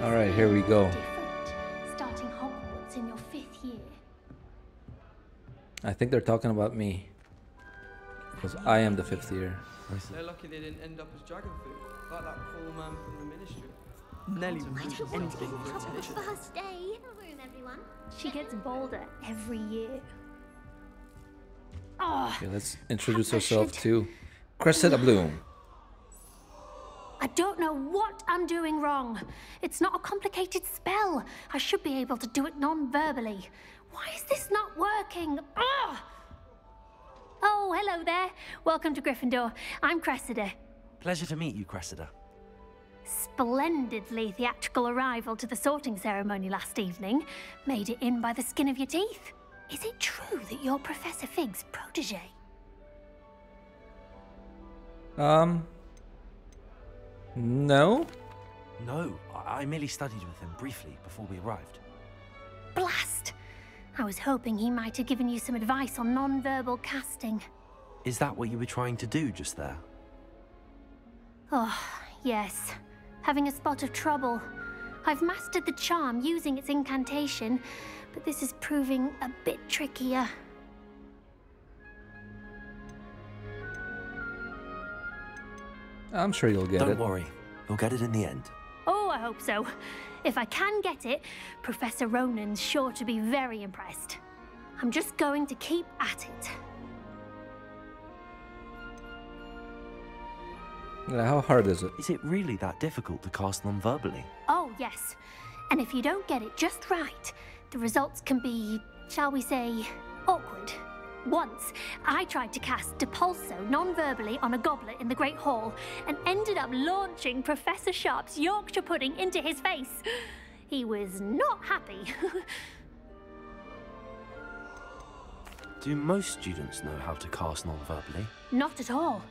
All right, here we go. Starting Hogwarts in your fifth year. I think they're talking about me. Because I am the fifth year. They're lucky they didn't end up as dragon food, like that poor man from the ministry. Nellie would do anything for attention. First eh? day. Room, everyone. She gets bolder every year. Oh, Okay, let's introduce I ourselves to Cressida Blume. I don't know what I'm doing wrong. It's not a complicated spell. I should be able to do it non-verbally. Why is this not working? Ah! Oh, hello there. Welcome to Gryffindor. I'm Cressida. Pleasure to meet you, Cressida. Splendidly theatrical arrival to the sorting ceremony last evening. Made it in by the skin of your teeth. Is it true that you're Professor Fig's protege? Um. No? No, I, I merely studied with him briefly before we arrived. Blast! I was hoping he might have given you some advice on non-verbal casting. Is that what you were trying to do just there? Oh, yes. Having a spot of trouble. I've mastered the charm using its incantation, but this is proving a bit trickier. I'm sure you'll get it. Don't worry, you'll get it in the end. Oh, I hope so. If I can get it, Professor Ronen's sure to be very impressed. I'm just going to keep at it. Yeah, How hard is it? Is it really that difficult to cast them verbally? Oh, yes. And if you don't get it just right, the results can be, shall we say, awkward. Once, I tried to cast Depulso non-verbally on a goblet in the Great Hall and ended up launching Professor Sharp's Yorkshire pudding into his face. He was not happy. Do most students know how to cast non-verbally? Not at all.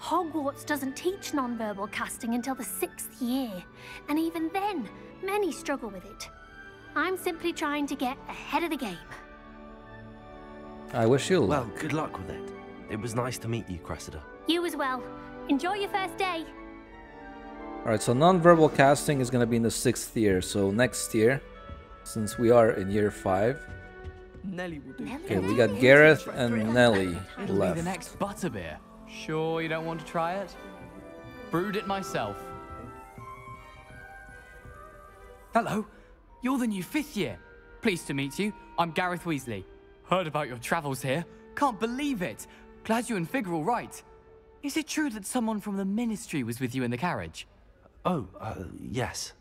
Hogwarts doesn't teach non-verbal casting until the sixth year, and even then, many struggle with it. I'm simply trying to get ahead of the game. I wish you luck. Well, good luck with it. It was nice to meet you, Cressida. You as well. Enjoy your first day. Alright, so non-verbal casting is gonna be in the sixth year. So next year, since we are in year five, Nellie will do. okay, we got Gareth and Nellie It'll be the next butterbeer. Sure you don't want to try it? Brewed it myself. Hello, you're the new fifth year. Pleased to meet you. I'm Gareth Weasley. Heard about your travels here. Can't believe it. Glad you and Fig are all right. Is it true that someone from the ministry was with you in the carriage? Oh, uh, yes.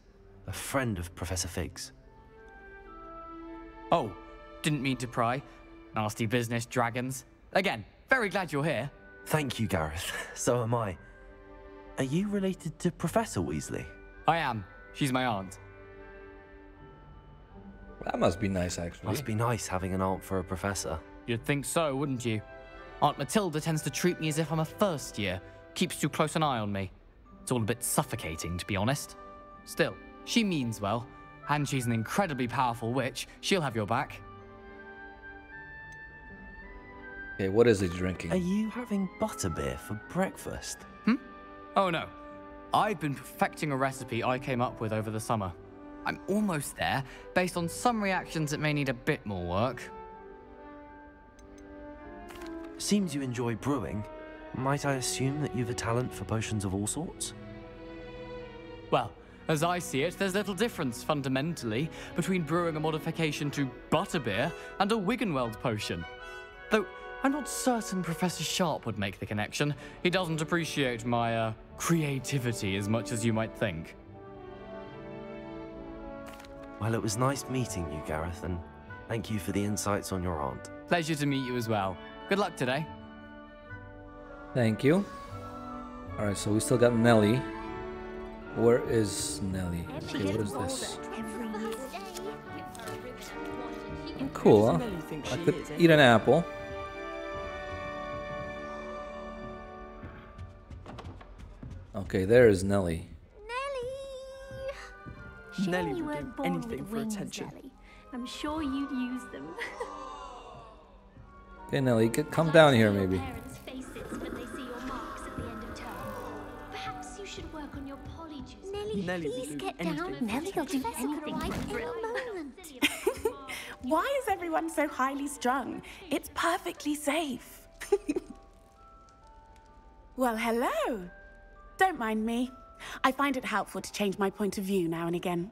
A friend of Professor Fig's. Oh, didn't mean to pry. Nasty business, dragons. Again, very glad you're here. Thank you, Gareth. So am I. Are you related to Professor Weasley? I am. She's my aunt. That must be nice, actually. Must be nice having an aunt for a professor. You'd think so, wouldn't you? Aunt Matilda tends to treat me as if I'm a first year, keeps too close an eye on me. It's all a bit suffocating, to be honest. Still, she means well, and she's an incredibly powerful witch. She'll have your back. Okay, what is he drinking? Are you having butterbeer for breakfast? Hmm? Oh no, I've been perfecting a recipe I came up with over the summer. I'm almost there, based on some reactions it may need a bit more work. Seems you enjoy brewing. Might I assume that you've a talent for potions of all sorts? Well, as I see it, there's little difference fundamentally between brewing a modification to butterbeer and a Wiggenweld potion. Though I'm not certain Professor Sharp would make the connection. He doesn't appreciate my uh, creativity as much as you might think. Well, it was nice meeting you, Gareth, and thank you for the insights on your aunt. Pleasure to meet you as well. Good luck today. Thank you. Alright, so we still got Nellie. Where is Nellie? Okay, what is this? bolder every year. First day. Oh, cool, huh? I could eat an apple. Okay, there is Nellie. Shame Nellie you would do weren't born anything with for wings, attention. Nellie. I'm sure you'd use them. Okay, Nellie, get, come down here maybe. Parents' faces when they see your marks at the end of term. Perhaps you should work on your polyjuice. Nellie Nellie please get down? Nellie will do anything for a moment. Why is everyone so highly strung? It's perfectly safe. well, hello. Don't mind me. I find it helpful to change my point of view now and again.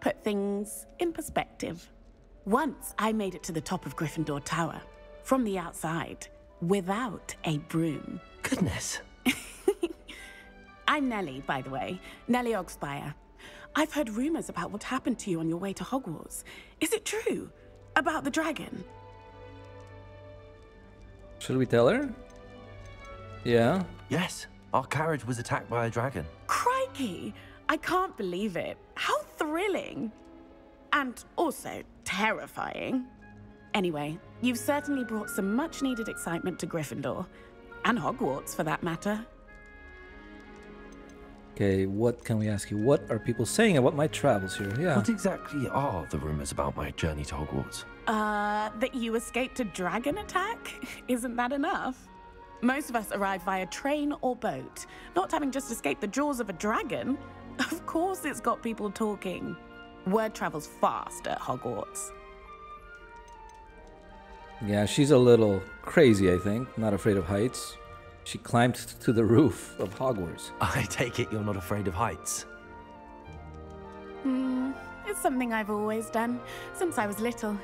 Put things in perspective. Once I made it to the top of Gryffindor Tower, from the outside, without a broom. Goodness. I'm Nellie, by the way. Nellie Oggspire. I've heard rumors about what happened to you on your way to Hogwarts. Is it true? About the dragon? Should we tell her? Yeah. Yes, our carriage was attacked by a dragon. Crikey! I can't believe it. How thrilling! And also terrifying. Anyway, you've certainly brought some much needed excitement to Gryffindor. And Hogwarts, for that matter. Okay, what can we ask you? What are people saying about my travels here? Yeah. What exactly are the rumors about my journey to Hogwarts? Uh, that you escaped a dragon attack? Isn't that enough? Most of us arrive via train or boat, not having just escaped the jaws of a dragon. Of course, it's got people talking. Word travels fast at Hogwarts. Yeah, she's a little crazy, I think. Not afraid of heights. She climbed to the roof of Hogwarts. I take it you're not afraid of heights. Hmm, it's something I've always done since I was little.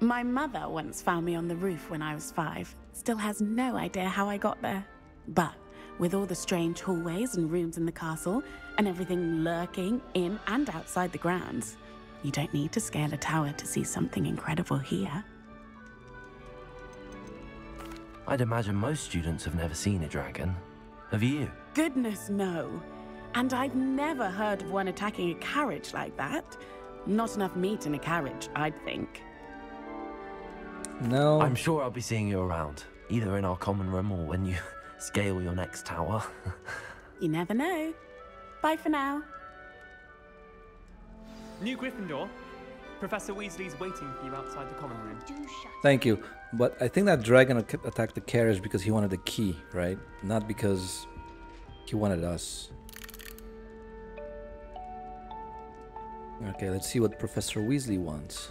My mother once found me on the roof when I was five. Still has no idea how I got there. But with all the strange hallways and rooms in the castle, and everything lurking in and outside the grounds, you don't need to scale a tower to see something incredible here. I'd imagine most students have never seen a dragon. Have you? Goodness, no. And I've never heard of one attacking a carriage like that. Not enough meat in a carriage, I'd think. No. I'm sure I'll be seeing you around, either in our common room or when you scale your next tower. You never know. Bye for now. New Gryffindor. Professor Weasley's waiting for you outside the common room. Thank you. But I think that dragon attacked the carriage because he wanted the key, right? Not because he wanted us. Okay, let's see what Professor Weasley wants.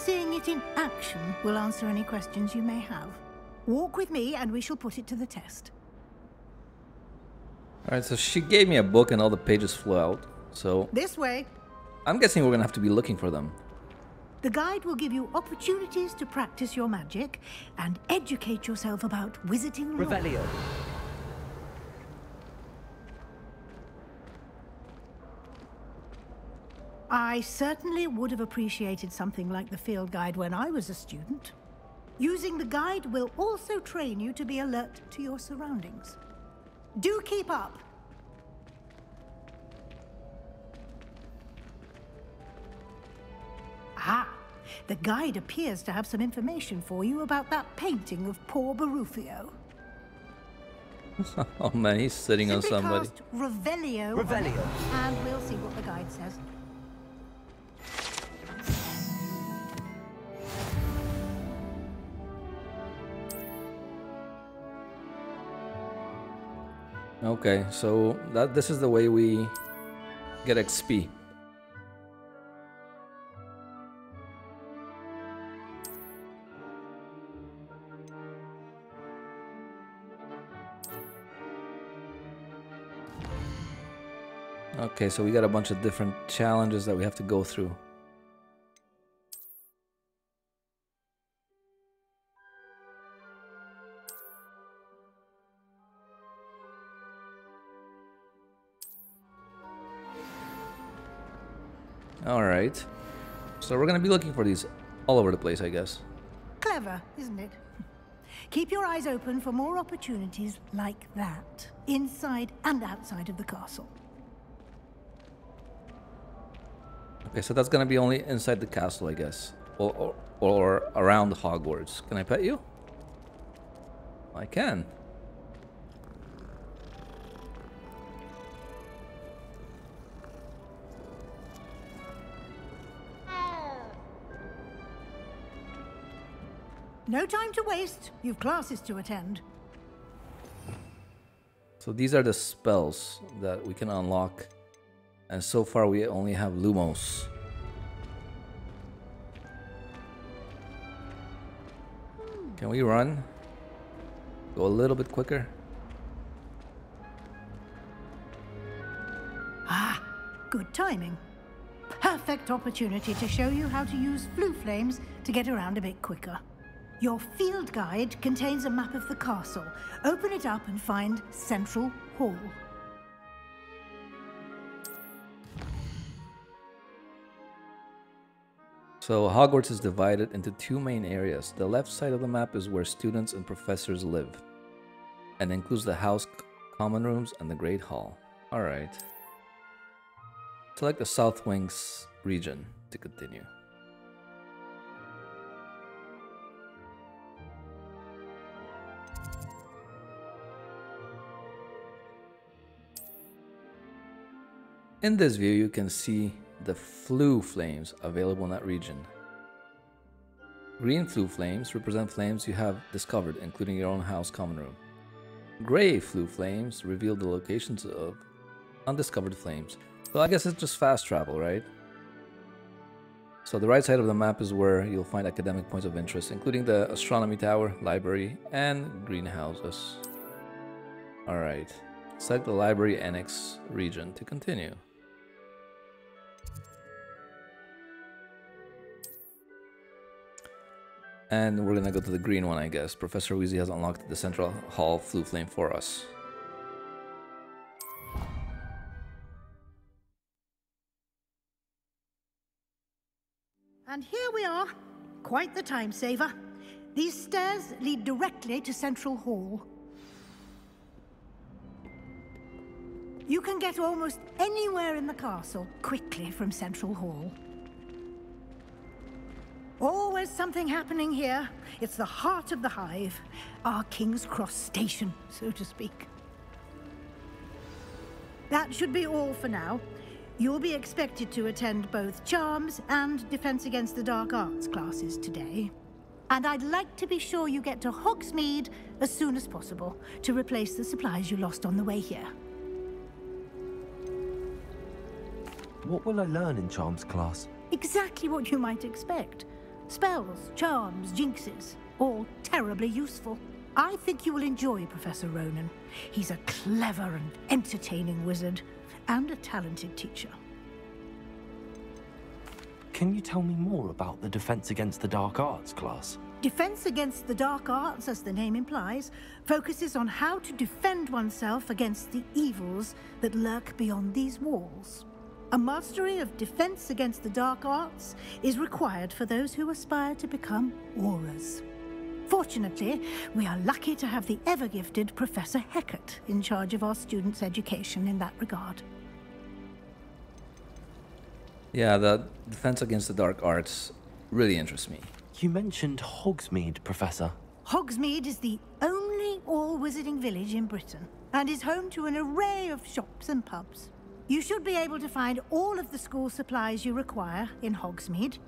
Perhaps seeing it in action will answer any questions you may have. Walk with me and we shall put it to the test. Alright, so she gave me a book and all the pages flew out. So This way. I'm guessing we're gonna have to be looking for them. The guide will give you opportunities to practice your magic and educate yourself about wizarding lore. Revelio. I certainly would have appreciated something like the field guide when I was a student. Using the guide will also train you to be alert to your surroundings. Do keep up. Ah, The guide appears to have some information for you about that painting of poor Barufio. oh man, he's sitting on somebody. cast Revelio. on Revelio. And we'll see what the guide says. Okay, so that this is the way we get XP. Okay, so we got a bunch of different challenges that we have to go through. Right. So we're gonna be looking for these all over the place, I guess. Clever, isn't it? Keep your eyes open for more opportunities like that, inside and outside of the castle. Okay, so that's gonna be only inside the castle, I guess, or or, or around Hogwarts. Can I pet you? I can. No time to waste. You've classes to attend. So these are the spells that we can unlock, and so far we only have Lumos. Can we run? Go a little bit quicker. Ah, good timing. Perfect opportunity to show you how to use Floo flames to get around a bit quicker. Your field guide contains a map of the castle. Open it up and find Central Hall. So Hogwarts is divided into two main areas. The left side of the map is where students and professors live, and includes the house, common rooms, and the Great Hall. All right. Select the South Wings region to continue. In this view, you can see the Floo flames available in that region. Green Floo flames represent flames you have discovered, including your own house common room. Gray Floo flames reveal the locations of undiscovered flames. So I guess it's just fast travel, right? So the right side of the map is where you'll find academic points of interest, including the astronomy tower, library, and greenhouses. Alright, select the library annex region to continue. And we're gonna go to the green one, I guess. Professor Weasley has unlocked the Central Hall Floo Flame for us. And here we are. Quite the time saver. These stairs lead directly to Central Hall. You can get almost anywhere in the castle quickly from Central Hall. Always something happening here. It's the heart of the hive, our King's Cross station, so to speak. That should be all for now. You'll be expected to attend both Charms and Defense Against the Dark Arts classes today. And I'd like to be sure you get to Hogsmeade as soon as possible to replace the supplies you lost on the way here. What will I learn in Charms class? Exactly what you might expect. Spells, charms, jinxes, all terribly useful. I think you will enjoy Professor Ronen. He's a clever and entertaining wizard, and a talented teacher. Can you tell me more about the Defense Against the Dark Arts class? Defense Against the Dark Arts, as the name implies, focuses on how to defend oneself against the evils that lurk beyond these walls. A mastery of defense against the dark arts is required for those who aspire to become Aurors. Fortunately, we are lucky to have the ever gifted Professor Hecat in charge of our students' education in that regard. Yeah, the Defense Against the Dark Arts really interests me. You mentioned Hogsmeade, Professor. Hogsmeade is the only all-wizarding village in Britain and is home to an array of shops and pubs. You should be able to find all of the school supplies you require in Hogsmeade.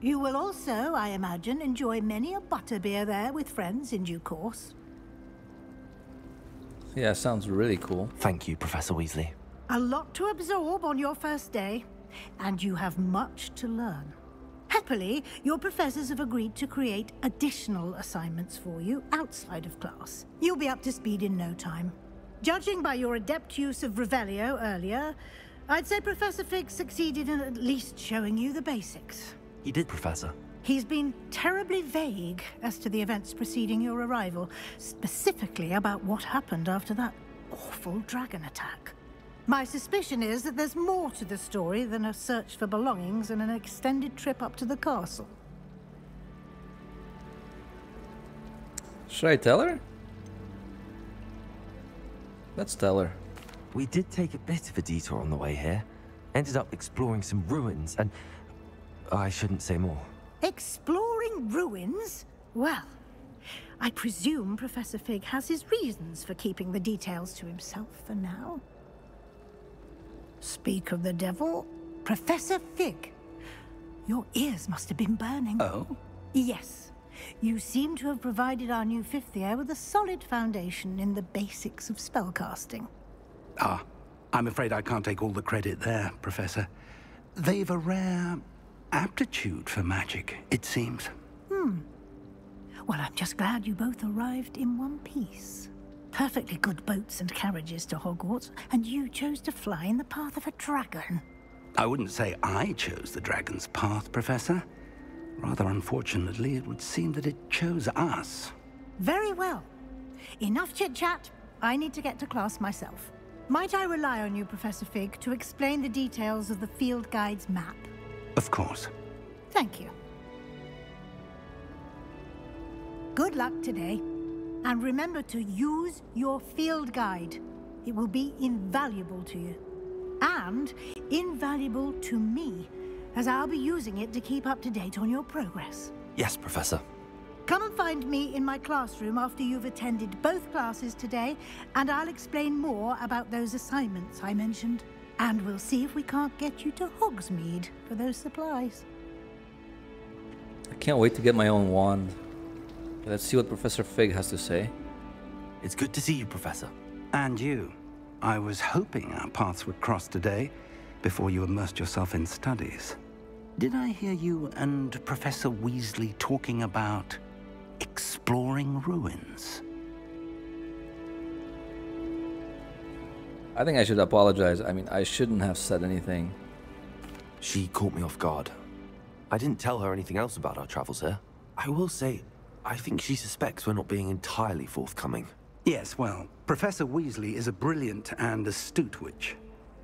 You will also, I imagine, enjoy many a butterbeer there with friends in due course. Yeah, sounds really cool. Thank you, Professor Weasley. A lot to absorb on your first day, and you have much to learn. Happily, your professors have agreed to create additional assignments for you outside of class. You'll be up to speed in no time. Judging by your adept use of Revelio earlier, I'd say Professor Fig succeeded in at least showing you the basics. He did, Professor. He's been terribly vague as to the events preceding your arrival, specifically about what happened after that awful dragon attack. My suspicion is that there's more to the story than a search for belongings and an extended trip up to the castle. Should I tell her? Let's tell her. We did take a bit of a detour on the way here. Ended up exploring some ruins and... I shouldn't say more. Exploring ruins? Well, I presume Professor Fig has his reasons for keeping the details to himself for now. Speak of the devil, Professor Fig. Your ears must have been burning. Oh? Yes. You seem to have provided our new fifth year with a solid foundation in the basics of spellcasting. Ah, I'm afraid I can't take all the credit there, Professor. They've a rare aptitude for magic, it seems. Hmm. Well, I'm just glad you both arrived in one piece. Perfectly good boats and carriages to Hogwarts, and you chose to fly in the path of a dragon. I wouldn't say I chose the dragon's path, Professor. Rather unfortunately, it would seem that it chose us. Very well. Enough chit-chat. I need to get to class myself. Might I rely on you, Professor Fig, to explain the details of the field guide's map? Of course. Thank you. Good luck today. And remember to use your field guide. It will be invaluable to you. And invaluable to me, as I'll be using it to keep up to date on your progress. Yes, Professor. Come and find me in my classroom after you've attended both classes today, and I'll explain more about those assignments I mentioned. And we'll see if we can't get you to Hogsmeade for those supplies. I can't wait to get my own wand. Let's see what Professor Fig has to say. It's good to see you, Professor. And you. I was hoping our paths would cross today, before you immersed yourself in studies. Did I hear you and Professor Weasley talking about exploring ruins? I think I should apologize. I mean, I shouldn't have said anything. She caught me off guard. I didn't tell her anything else about our travels here. I will say, I think she suspects we're not being entirely forthcoming. Yes, well, Professor Weasley is a brilliant and astute witch.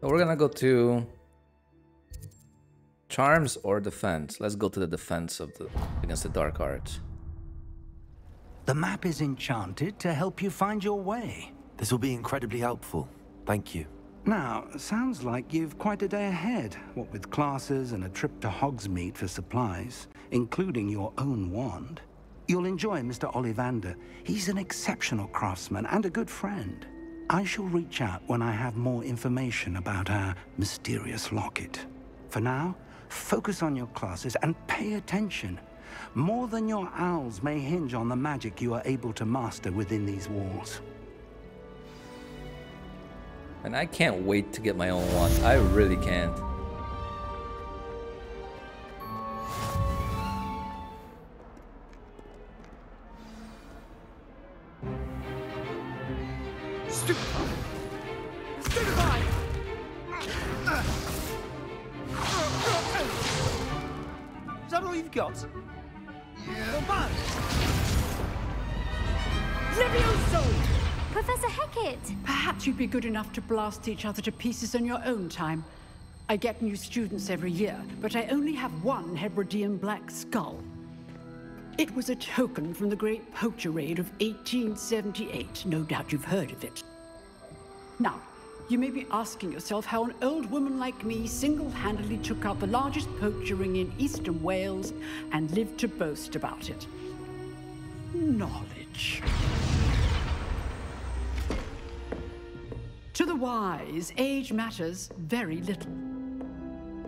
So we're gonna go to charms or defense. Let's go to the defense of the against the dark arts. The map is enchanted to help you find your way. This will be incredibly helpful. Thank you. Now, sounds like you've quite a day ahead, what with classes and a trip to Hogsmeade for supplies, including your own wand. You'll enjoy Mr. Ollivander. He's an exceptional craftsman and a good friend. I shall reach out when I have more information about our mysterious locket. For now, Focus on your classes and pay attention. More than your owls may hinge on the magic you are able to master within these walls. And I can't wait to get my own one. I really can't. Is that all you've got? Yeah. Come on! Levioso! Professor Hecat! Perhaps you'd be good enough to blast each other to pieces in your own time. I get new students every year, but I only have one Hebridean black skull. It was a token from the Great Poacher Raid of 1878. No doubt you've heard of it. Now, you may be asking yourself how an old woman like me single-handedly took out the largest poacher ring in eastern Wales and lived to boast about it. Knowledge. To the wise, age matters very little.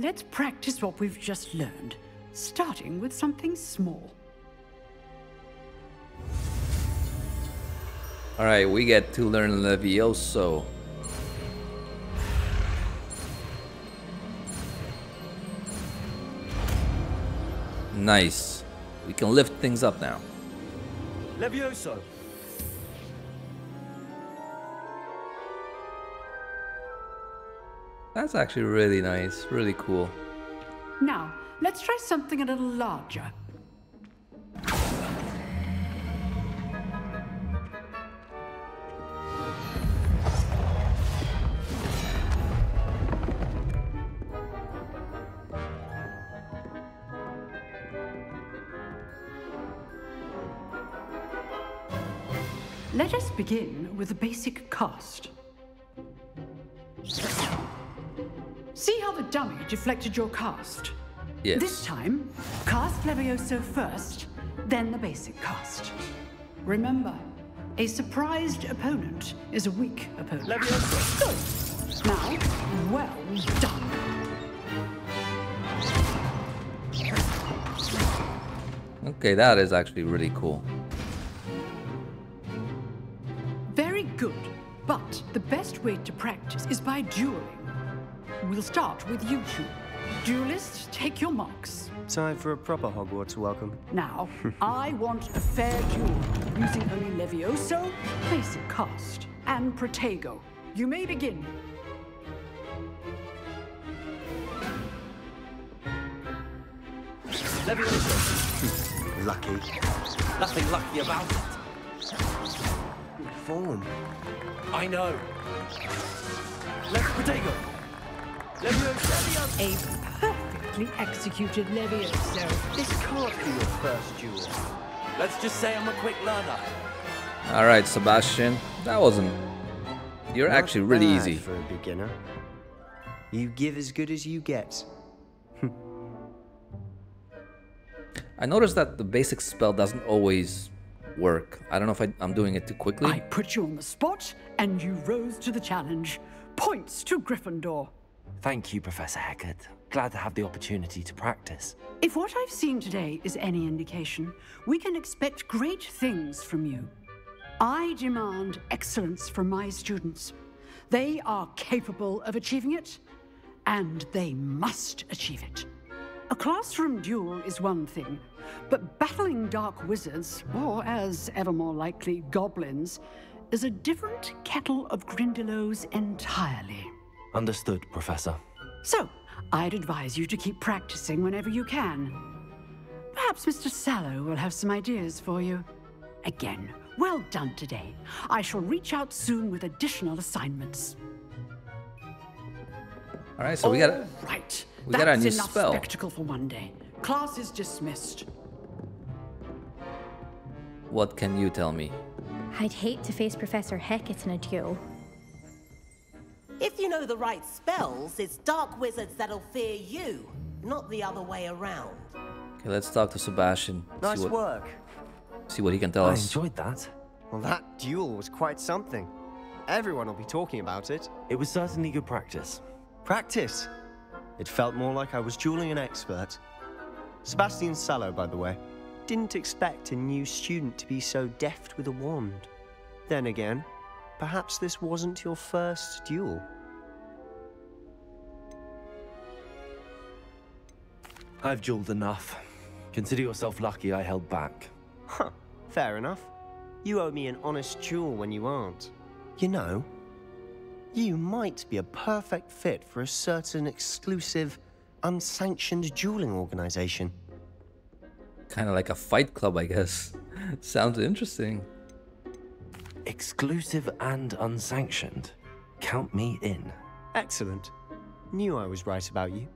let's practice what we've just learned, starting with something small. Alright, we get to learn Levioso. Nice. We can lift things up now. Levioso! That's actually really nice, really cool. Now, let's try something a little larger. Let us begin with the basic cast. See how the dummy deflected your cast? Yes. This time, cast Levioso first, then the basic cast. Remember, a surprised opponent is a weak opponent. Levioso! Good. Now, well done. Okay, that is actually really cool. Very good. But the best way to practice is by dueling. We'll start with you two. Duelists, take your marks. Time for a proper Hogwarts welcome. Now, I want a fair duel using only Levioso, basic cast, and Protego. You may begin. Levioso! Hmm. lucky. Nothing lucky about it. Good form. I know. Let's Protego! Levioso! A perfectly executed Levioso. This can't be your first duel. Let's just say I'm a quick learner. Alright, Sebastian. That wasn't... You're Not actually really bad easy. for a beginner. You give as good as you get. I noticed that the basic spell doesn't always work. I don't know if I, I'm doing it too quickly. I put you on the spot, and you rose to the challenge. Points to Gryffindor. Thank you, Professor Hecat. Glad to have the opportunity to practice. If what I've seen today is any indication, we can expect great things from you. I demand excellence from my students. They are capable of achieving it, and they must achieve it. A classroom duel is one thing, but battling dark wizards, or as ever more likely, goblins, is a different kettle of Grindylows entirely. Understood, Professor. So, I'd advise you to keep practicing whenever you can. Perhaps Mr. Sallow will have some ideas for you. Again, well done today. I shall reach out soon with additional assignments. Alright, so we got Right. we got a That's new enough spell. spectacle for one day. Class is dismissed. What can you tell me? I'd hate to face Professor Hecat in a duel. If you know the right spells, it's dark wizards that'll fear you, not the other way around. Okay, let's talk to Sebastian. Nice see what, work. See what he can tell I us. I enjoyed that. Well, that duel was quite something. Everyone will be talking about it. It was certainly good practice. Practice? It felt more like I was dueling an expert. Sebastian Sallow, by the way. Didn't expect a new student to be so deft with a wand. Then again, perhaps this wasn't your first duel. I've dueled enough. Consider yourself lucky I held back. Huh, fair enough. You owe me an honest duel when you aren't. You know, you might be a perfect fit for a certain exclusive, unsanctioned dueling organization. Kind of like a fight club, I guess. Sounds interesting. Exclusive and unsanctioned. Count me in. Excellent. Knew I was right about you.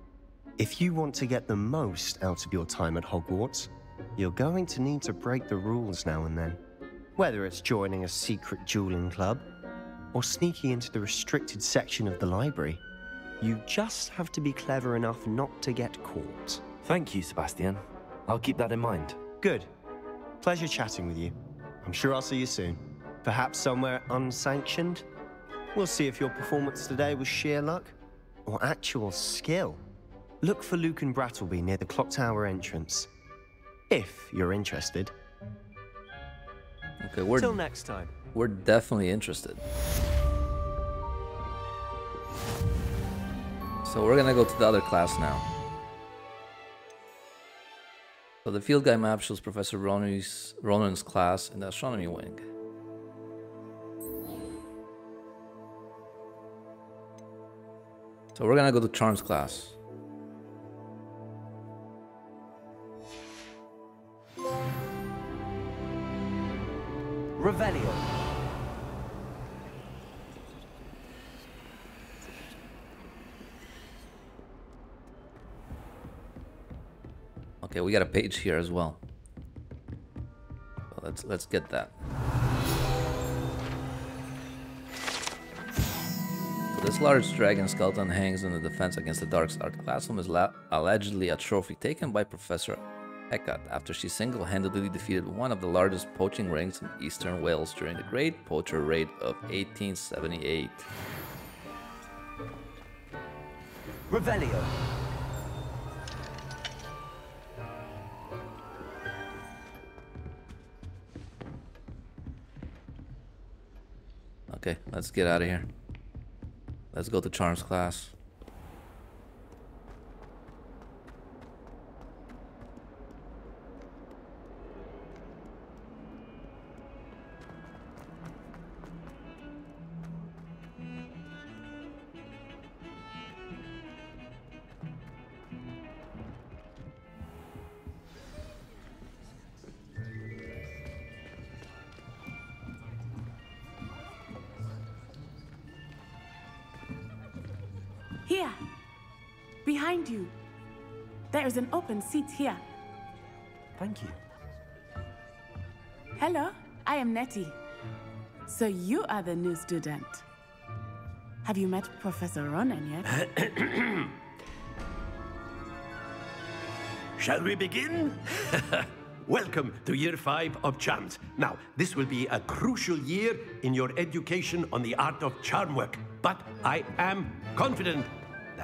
If you want to get the most out of your time at Hogwarts, you're going to need to break the rules now and then. Whether it's joining a secret dueling club, or sneaking into the restricted section of the library, you just have to be clever enough not to get caught. Thank you, Sebastian. I'll keep that in mind. Good. Pleasure chatting with you. I'm sure I'll see you soon. Perhaps somewhere unsanctioned? We'll see if your performance today was sheer luck or actual skill. Look for Lucan Brattleby near the clock tower entrance. If you're interested. Okay, we're Till next time. We're definitely interested. So we're gonna go to the other class now. So the field guide map shows Professor Ronen's, Ronen's class in the astronomy wing. So we're gonna go to Charms class. Revelio. Okay, we got a page here as well. Let's let's get that. This large dragon skeleton hangs in the defense against the Dark's Art classroom is allegedly a trophy taken by Professor Hecat after she single-handedly defeated one of the largest poaching rings in eastern Wales during the Great Poacher Raid of 1878. Revelio. Okay, let's get out of here. Let's go to Charms class. Here. Behind you. There is an open seat here. Thank you. Hello, I am Natty. So you are the new student. Have you met Professor Ronen yet? Shall we begin? Welcome to year five of charms. Now, this will be a crucial year in your education on the art of charm work. But I am confident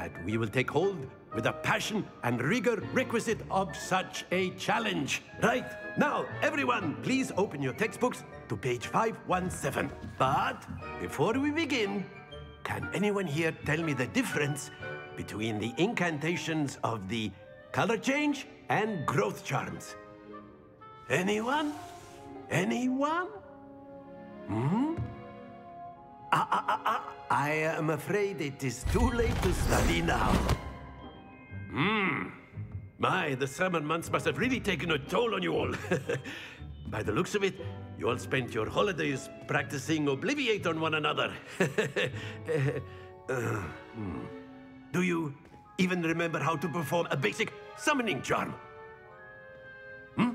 that we will take hold with the passion and rigor requisite of such a challenge. Right, now, everyone, please open your textbooks to page 517. But before we begin, can anyone here tell me the difference between the incantations of the color change and growth charms? Anyone? Anyone? Hmm? Uh, I, am afraid it is too late to study now. Hmm. My, the summer months must have really taken a toll on you all. By the looks of it, you all spent your holidays practicing Obliviate on one another. uh, hmm. Do you even remember how to perform a basic summoning charm? Hmm?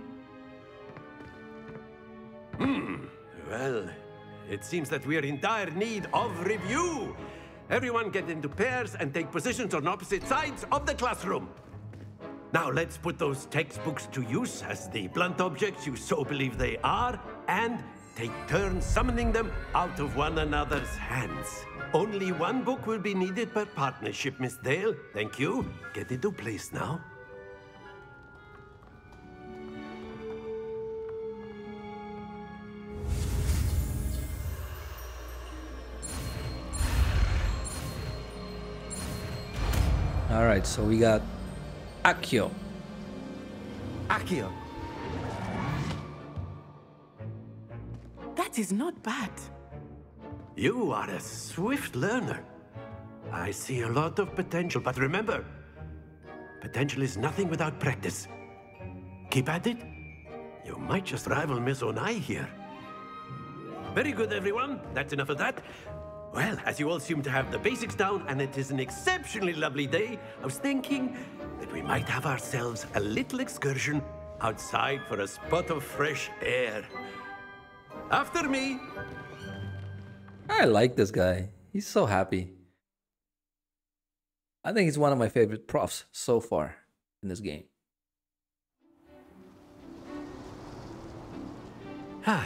Hmm. Well it seems that we're in dire need of review. Everyone get into pairs and take positions on opposite sides of the classroom. Now let's put those textbooks to use as the blunt objects you so believe they are, and take turns summoning them out of one another's hands. Only one book will be needed per partnership, Miss Dale. Thank you. Get into place now. All right, so we got Accio. Accio. That is not bad. You are a swift learner. I see a lot of potential, but remember, potential is nothing without practice. Keep at it. You might just rival Miss Onai here. Very good, everyone. That's enough of that. Well, as you all seem to have the basics down, and it is an exceptionally lovely day, I was thinking that we might have ourselves a little excursion outside for a spot of fresh air. After me. I like this guy. He's so happy. I think he's one of my favorite profs so far in this game. Ah,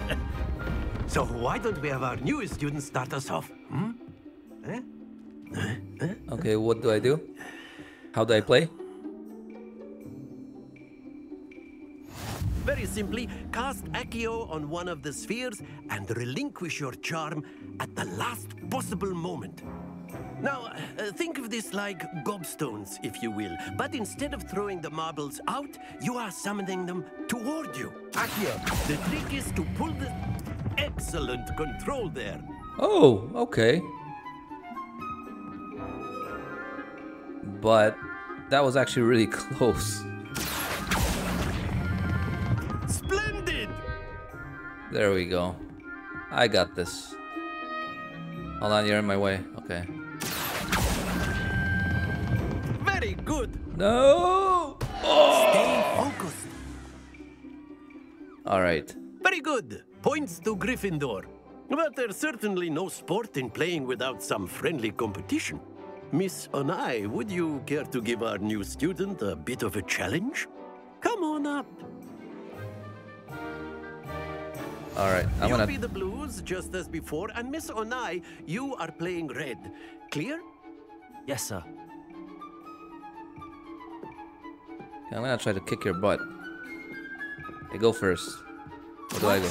so why don't we have our newest student start us off? Hmm? Eh? Okay, what do I do? How do I play? Very simply, cast Accio on one of the spheres and relinquish your charm at the last possible moment. Now, uh, think of this like gobstones, if you will. But instead of throwing the marbles out, you are summoning them toward you. Accio, the trick is to pull the... Excellent control there. Oh, okay. But that was actually really close. Splendid! There we go. I got this. Hold on, you're in my way. Okay. Very good. No! Oh! Stay focused. All right. Very good. Points to Gryffindor. But there's certainly no sport in playing without some friendly competition. Miss Onai, would you care to give our new student a bit of a challenge? Come on up. All right. I'm You'll gonna. be the blues just as before, and Miss Onai, you are playing red. Clear? Yes, sir. I'm gonna try to kick your butt. I go first. Where do I go?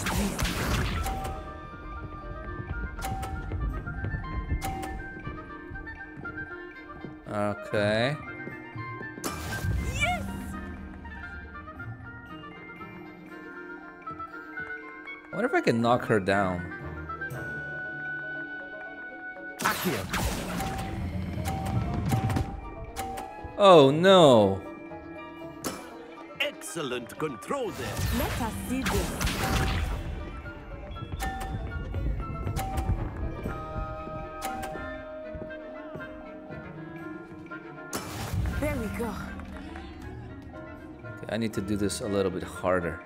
Okay. I wonder if I can knock her down. Oh no! Excellent control there. Let us see this. Need to do this a little bit harder.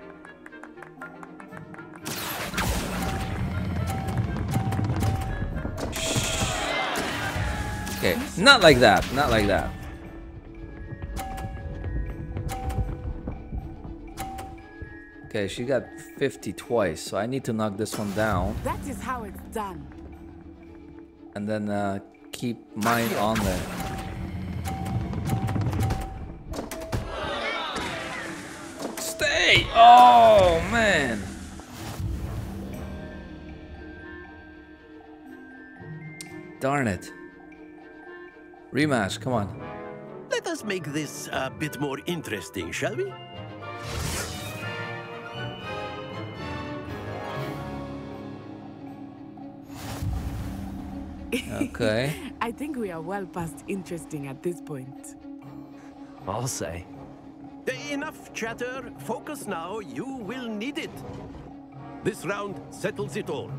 Okay, not like that, not like that. Okay, she got 50 twice, so I need to knock this one down That is how it's done. and then uh, keep mine on there. Oh, man! Darn it. Rematch, come on. Let us make this a bit more interesting, shall we? Okay. I think we are well past interesting at this point. I'll say. Enough chatter. Focus now. You will need it. This round settles it all.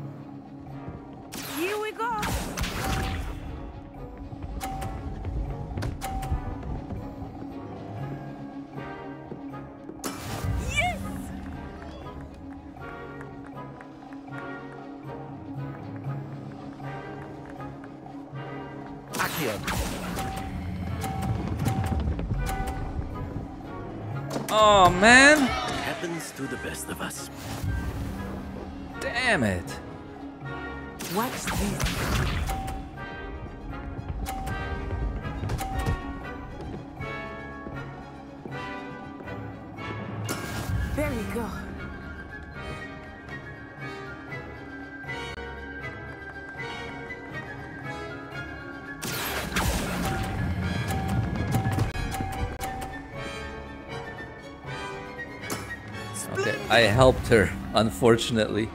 I helped her, unfortunately.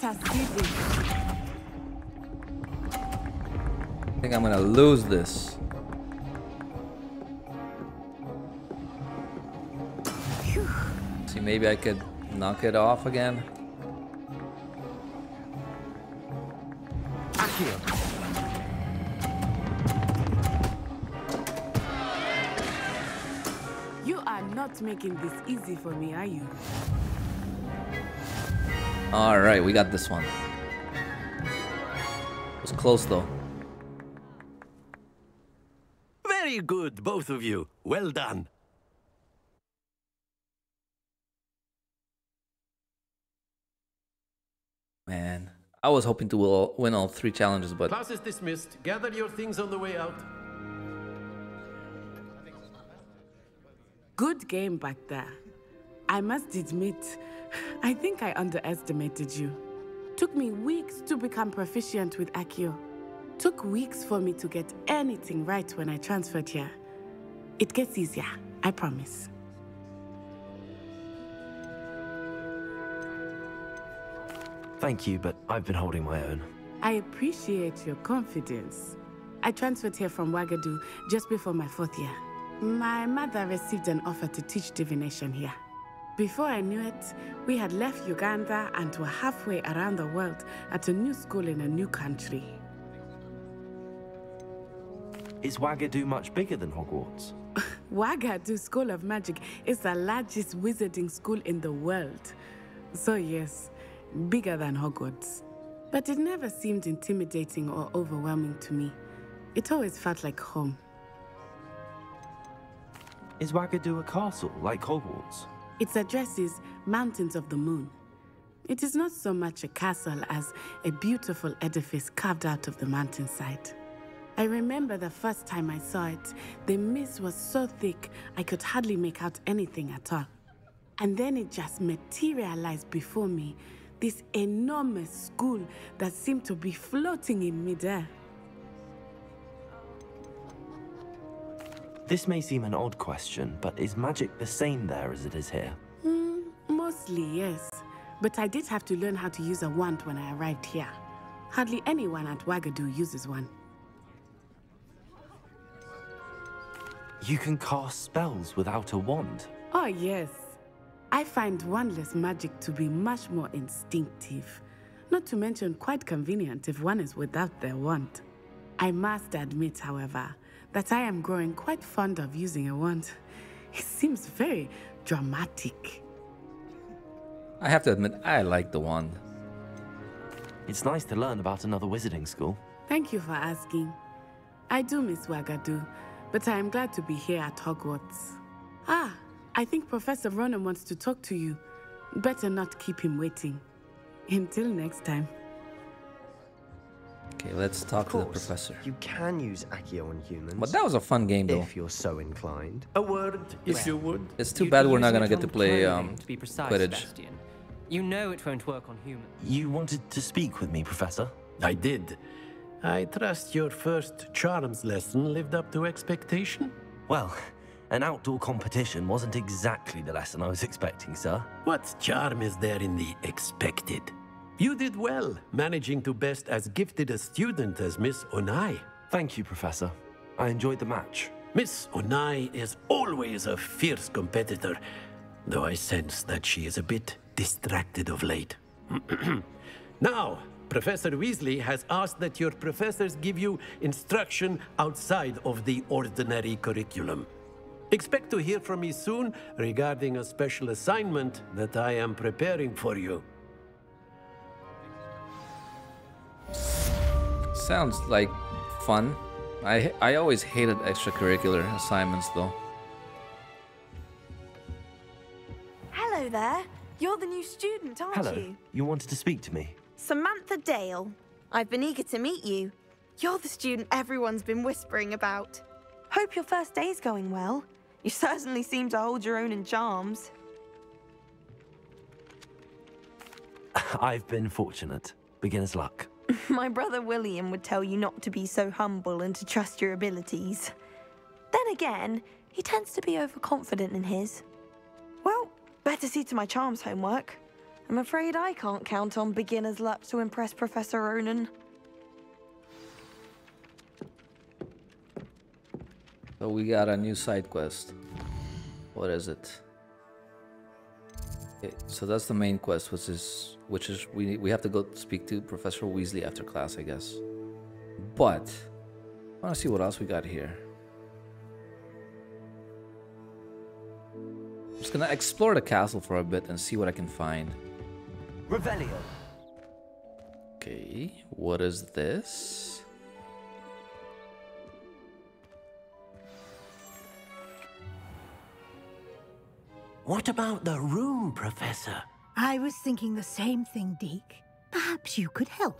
I think I'm gonna lose this. See, maybe I could knock it off again. Accio. Not making this easy for me, are you? All right, we got this one. It was close though. Very good, both of you. Well done. Man, I was hoping to win all three challenges, but Class is dismissed. Gather your things on the way out. Good game back there. I must admit, I think I underestimated you. Took me weeks to become proficient with Accio. Took weeks for me to get anything right when I transferred here. It gets easier, I promise. Thank you, but I've been holding my own. I appreciate your confidence. I transferred here from Wagadu just before my fourth year. My mother received an offer to teach divination here. Before I knew it, we had left Uganda and were halfway around the world at a new school in a new country. Is Wagadu much bigger than Hogwarts? Wagadu School of Magic is the largest wizarding school in the world. So, yes, bigger than Hogwarts. But it never seemed intimidating or overwhelming to me. It always felt like home. Is Wagadu a castle like Hogwarts? Its address is Mountains of the Moon. It is not so much a castle as a beautiful edifice carved out of the mountainside. I remember the first time I saw it, the mist was so thick I could hardly make out anything at all. And then it just materialized before me this enormous school that seemed to be floating in midair. This may seem an odd question, but is magic the same there as it is here? Hmm, mostly, yes. But I did have to learn how to use a wand when I arrived here. Hardly anyone at Wagadu uses one. You can cast spells without a wand. Oh, yes. I find wandless magic to be much more instinctive. Not to mention quite convenient if one is without their wand. I must admit, however, that I am growing quite fond of using a wand. It seems very dramatic. I have to admit, I like the wand. It's nice to learn about another wizarding school. Thank you for asking. I do miss Wagadu, but I am glad to be here at Hogwarts. Ah, I think Professor Ronen wants to talk to you. Better not keep him waiting. Until next time. Okay, let's talk Of to the course, professor. You can use Accio on humans. But that was a fun game, though. If you're so inclined. A word, if you would. It's too bad we're not gonna get to play um, to be precise, Quidditch. Sebastian. You know it won't work on humans. You wanted to speak with me, Professor? I did. I trust your first charms lesson lived up to expectation. Well, an outdoor competition wasn't exactly the lesson I was expecting, sir. What charm is there in the expected? You did well, managing to best as gifted a student as Miss Onai. Thank you, Professor. I enjoyed the match. Miss Onai is always a fierce competitor, though I sense that she is a bit distracted of late. now, Professor Weasley has asked that your professors give you instruction outside of the ordinary curriculum. Expect to hear from me soon regarding a special assignment that I am preparing for you. Sounds like fun. I I always hated extracurricular assignments though. Hello there. You're the new student, aren't Hello. you? You wanted to speak to me? Samantha Dale. I've been eager to meet you. You're the student everyone's been whispering about. Hope your first day's going well. You certainly seem to hold your own in charms. I've been fortunate. Beginner's luck. My brother William would tell you not to be so humble and to trust your abilities. Then again, he tends to be overconfident in his. Well, better see to my charms homework. I'm afraid I can't count on beginner's luck to impress Professor Ronen. So we got a new side quest. What is it? Okay, so that's the main quest, which is which is we we have to go speak to Professor Weasley after class, I guess. But I want to see what else we got here. I'm just gonna explore the castle for a bit and see what I can find. Revelio. Okay, what is this? What about the room, Professor? I was thinking the same thing, Deek. Perhaps you could help.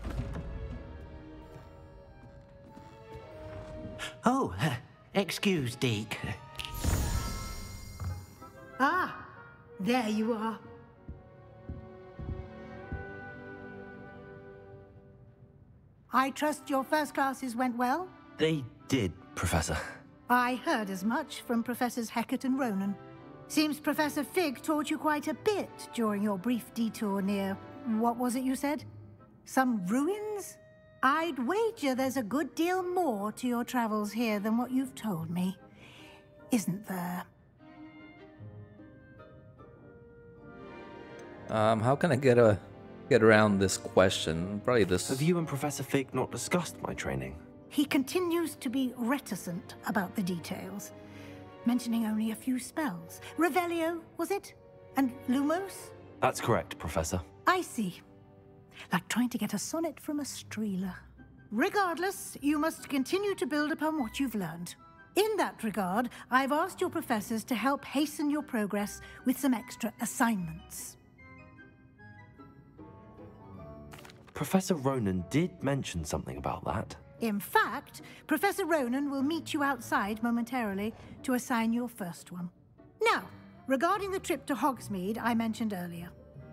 Oh, uh, excuse, Deek. Ah, there you are. I trust your first classes went well? They did, Professor. I heard as much from Professors Hekat and Ronen. Seems Professor Fig taught you quite a bit during your brief detour near, what was it you said? Some ruins? I'd wager there's a good deal more to your travels here than what you've told me. Isn't there? Um, how can I get a get around this question? Probably this. Have you and Professor Fig not discussed my training? He continues to be reticent about the details, mentioning only a few spells. Revelio, was it? And Lumos? That's correct, Professor. I see. Like trying to get a sonnet from a streeler. Regardless, you must continue to build upon what you've learned. In that regard, I've asked your professors to help hasten your progress with some extra assignments. Professor Ronen did mention something about that. In fact, Professor Ronen will meet you outside momentarily to assign your first one. Now, regarding the trip to Hogsmeade I mentioned earlier,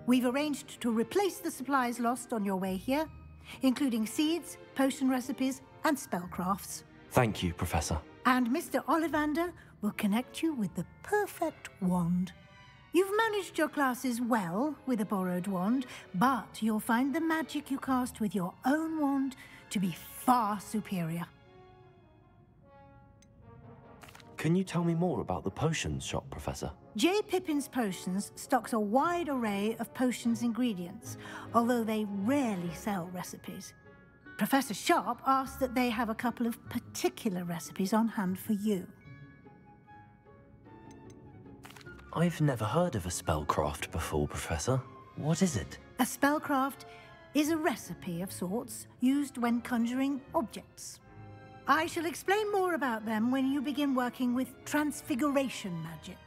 we've arranged to replace the supplies lost on your way here, including seeds, potion recipes, and spellcrafts. Thank you, Professor. And Mr. Ollivander will connect you with the perfect wand. You've managed your classes well with a borrowed wand, but you'll find the magic you cast with your own wand to be far superior. Can you tell me more about the potions shop, Professor? J. Pippin's Potions stocks a wide array of potions ingredients, although they rarely sell recipes. Professor Sharp asked that they have a couple of particular recipes on hand for you. I've never heard of a spellcraft before, Professor. What is it? A spellcraft is a recipe of sorts used when conjuring objects. I shall explain more about them when you begin working with transfiguration magic.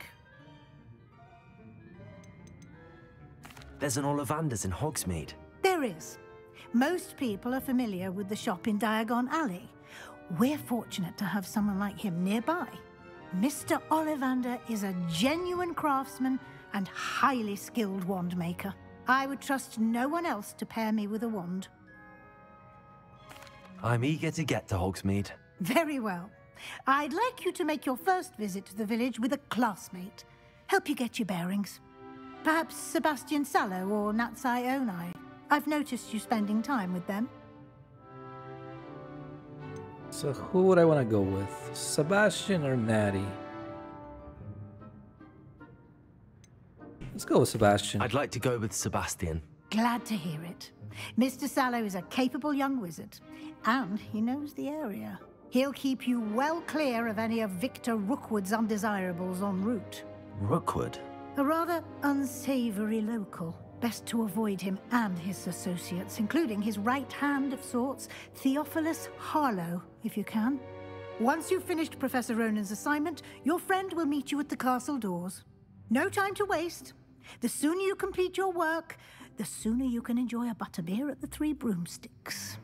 There's an Ollivander's in Hogsmeade. There is. Most people are familiar with the shop in Diagon Alley. We're fortunate to have someone like him nearby. Mr. Ollivander is a genuine craftsman and highly skilled wand maker. I would trust no one else to pair me with a wand. I'm eager to get to Hogsmeade. Very well. I'd like you to make your first visit to the village with a classmate. Help you get your bearings. Perhaps Sebastian Sallow or Natsai Onai. I've noticed you spending time with them. So who would I want to go with? Sebastian or Natty? Let's go with Sebastian. I'd like to go with Sebastian. Glad to hear it. Mr. Sallow is a capable young wizard, and he knows the area. He'll keep you well clear of any of Victor Rookwood's undesirables en route. Rookwood? A rather unsavory local. Best to avoid him and his associates, including his right hand of sorts, Theophilus Harlow, if you can. Once you've finished Professor Ronen's assignment, your friend will meet you at the castle doors. No time to waste. The sooner you complete your work, the sooner you can enjoy a butterbeer at the Three Broomsticks.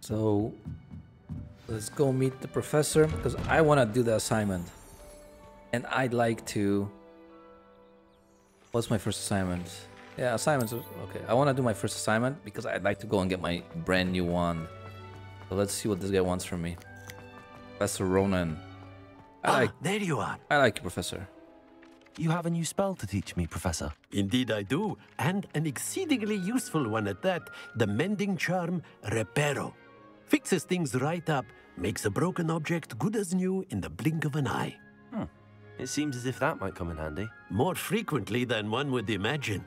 So let's go meet the professor because I want to do the assignment. And I'd like to. What's my first assignment? Yeah, assignments. Okay, I want to do my first assignment because I'd like to go and get my brand new wand. So let's see what this guy wants from me. Professor Ronen. I ah, like, there you are. I like you, Professor. You have a new spell to teach me, Professor. Indeed I do, and an exceedingly useful one at that, the mending charm Reparo. Fixes things right up, makes a broken object good as new in the blink of an eye. Hmm. It seems as if that might come in handy. More frequently than one would imagine.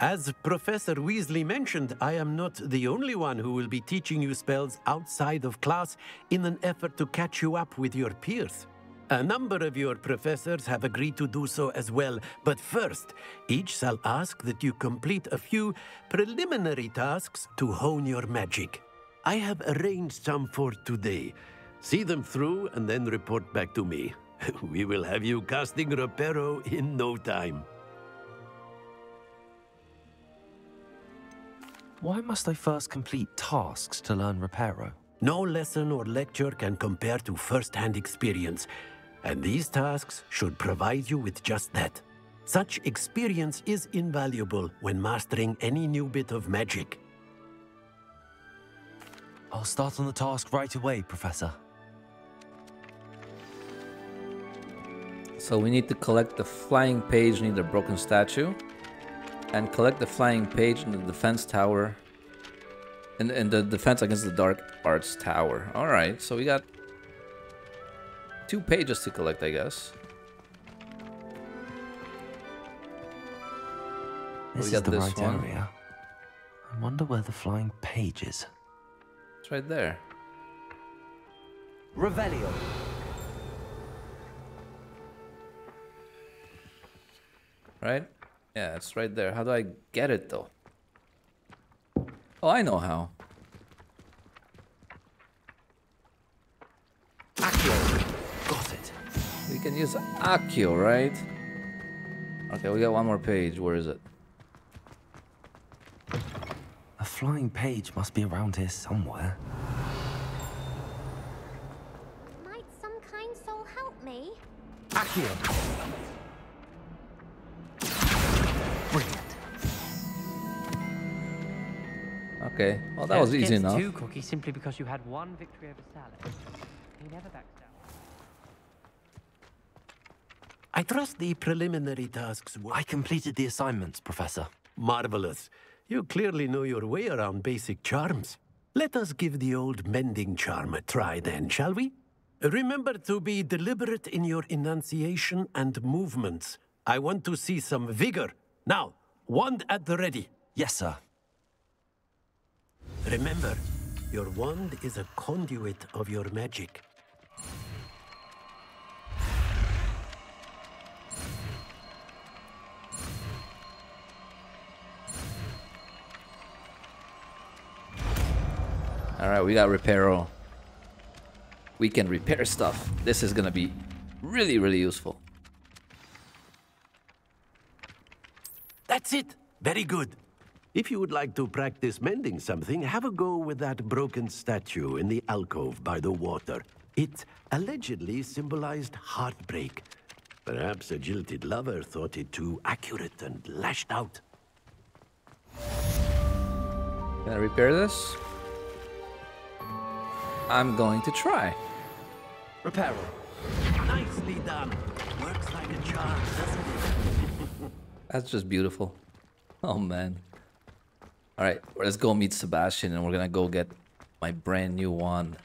As Professor Weasley mentioned, I am not the only one who will be teaching you spells outside of class in an effort to catch you up with your peers. A number of your professors have agreed to do so as well, but first, each shall ask that you complete a few preliminary tasks to hone your magic. I have arranged some for today. See them through and then report back to me. we will have you casting Reparo in no time. Why must I first complete tasks to learn Reparo? No lesson or lecture can compare to first-hand experience, and these tasks should provide you with just that. Such experience is invaluable when mastering any new bit of magic. I'll start on the task right away, Professor. So we need to collect the flying page near the broken statue and collect the flying page in the defense tower in, in the defense against the dark arts tower. All right, so we got two pages to collect, I guess. This we is the this right one. area. I wonder where the flying page is. It's right there. Revelio. Right? Yeah, it's right there. How do I get it though? Oh, I know how. Accio. Got it. We can use Accio, right? Okay, we got one more page. Where is it? A flying page must be around here somewhere. Might some kind soul help me? Accio. Okay, well that was easy enough. Two cookie simply because you had one victory over Sallow. He never backs down. I trust the preliminary tasks were... I completed the assignments, Professor. Marvelous. You clearly know your way around basic charms. Let us give the old mending charm a try then, shall we? Remember to be deliberate in your enunciation and movements. I want to see some vigor. Now, wand at the ready. Yes, sir. Remember, your wand is a conduit of your magic. Alright, we got Reparo. We can repair stuff. This is gonna be really, really useful. That's it. Very good. If you would like to practice mending something, have a go with that broken statue in the alcove by the water. It allegedly symbolized heartbreak. Perhaps a jilted lover thought it too accurate and lashed out. Can I repair this? I'm going to try. Repair. Nicely done. Works like a charm, doesn't it? That's just beautiful. Oh man. All right, let's go meet Sebastian and we're gonna go get my brand new wand.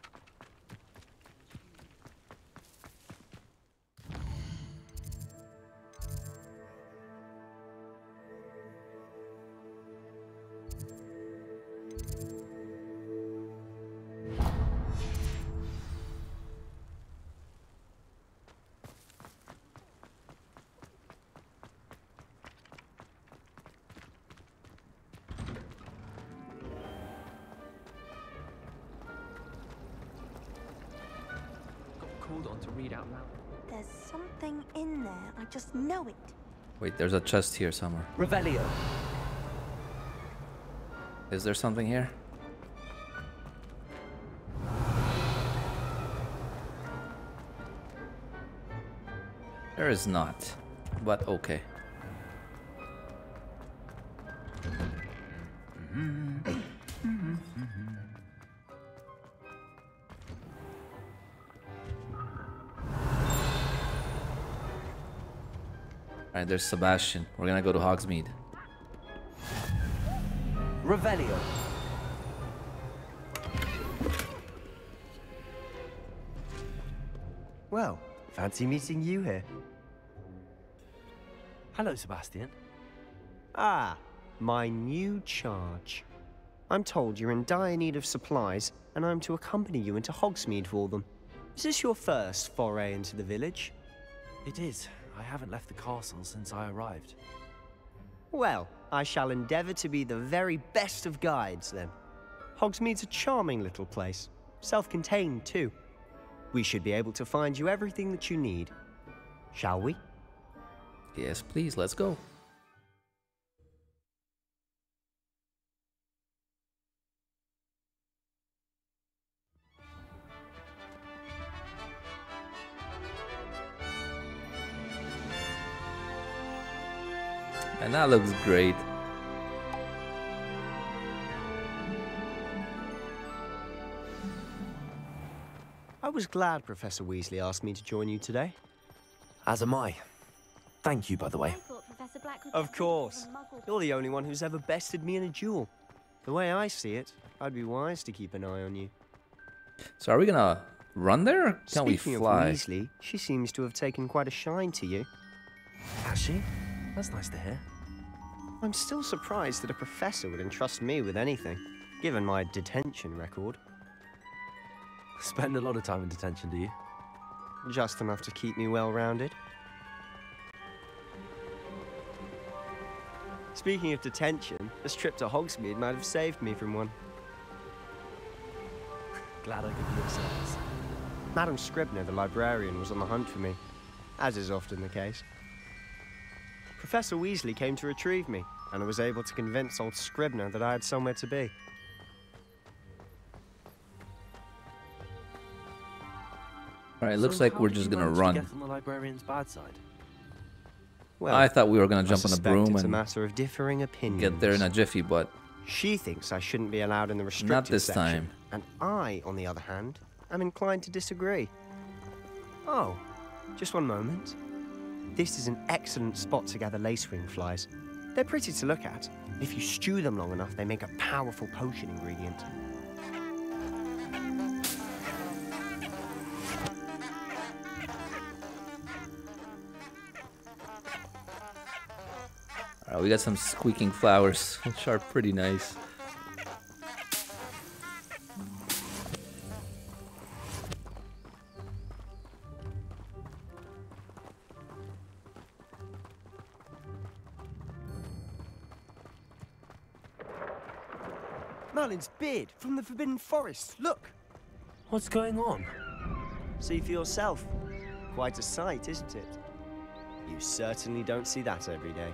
Wait, there's a chest here somewhere. Revelio. Is there something here? There is not, but okay. There's Sebastian. We're gonna go to Hogsmeade. Revelio. Well, fancy meeting you here. Hello, Sebastian. Ah, my new charge. I'm told you're in dire need of supplies, and I'm to accompany you into Hogsmeade for them. Is this your first foray into the village? It is. I haven't left the castle since I arrived. Well, I shall endeavour to be the very best of guides then. Hogsmeade's a charming little place, self-contained too. We should be able to find you everything that you need. Shall we? Yes, please, let's go. That looks great. I was glad Professor Weasley asked me to join you today. As am I. Thank you, by the way. Of course. You're the only one who's ever bested me in a duel. The way I see it, I'd be wise to keep an eye on you. So are we gonna run there? Or can Speaking we fly? of Weasley, she seems to have taken quite a shine to you. Has she? That's nice to hear. I'm still surprised that a professor would entrust me with anything, given my detention record. Spend a lot of time in detention, do you? Just enough to keep me well-rounded. Speaking of detention, this trip to Hogsmeade might have saved me from one. Glad I could be of service. Madam Scribner, the librarian, was on the hunt for me, as is often the case. Professor Weasley came to retrieve me, and I was able to convince old Scribner that I had somewhere to be. Alright, it looks So like we're just gonna manage to run. Get on the librarian's bad side. Well, I thought we were gonna jump on a broom it's a and matter of differing opinions. get there in a jiffy, but She thinks I shouldn't be allowed in the restricted Not this section, time. And I, on the other hand, am inclined to disagree. Oh, just one moment. This is an excellent spot to gather lacewing flies. They're pretty to look at. If you stew them long enough, they make a powerful potion ingredient. Alright, we got some squeaking flowers, which are pretty nice. Merlin's beard from the Forbidden Forest. Look! What's going on? See for yourself. Quite a sight, isn't it? You certainly don't see that every day.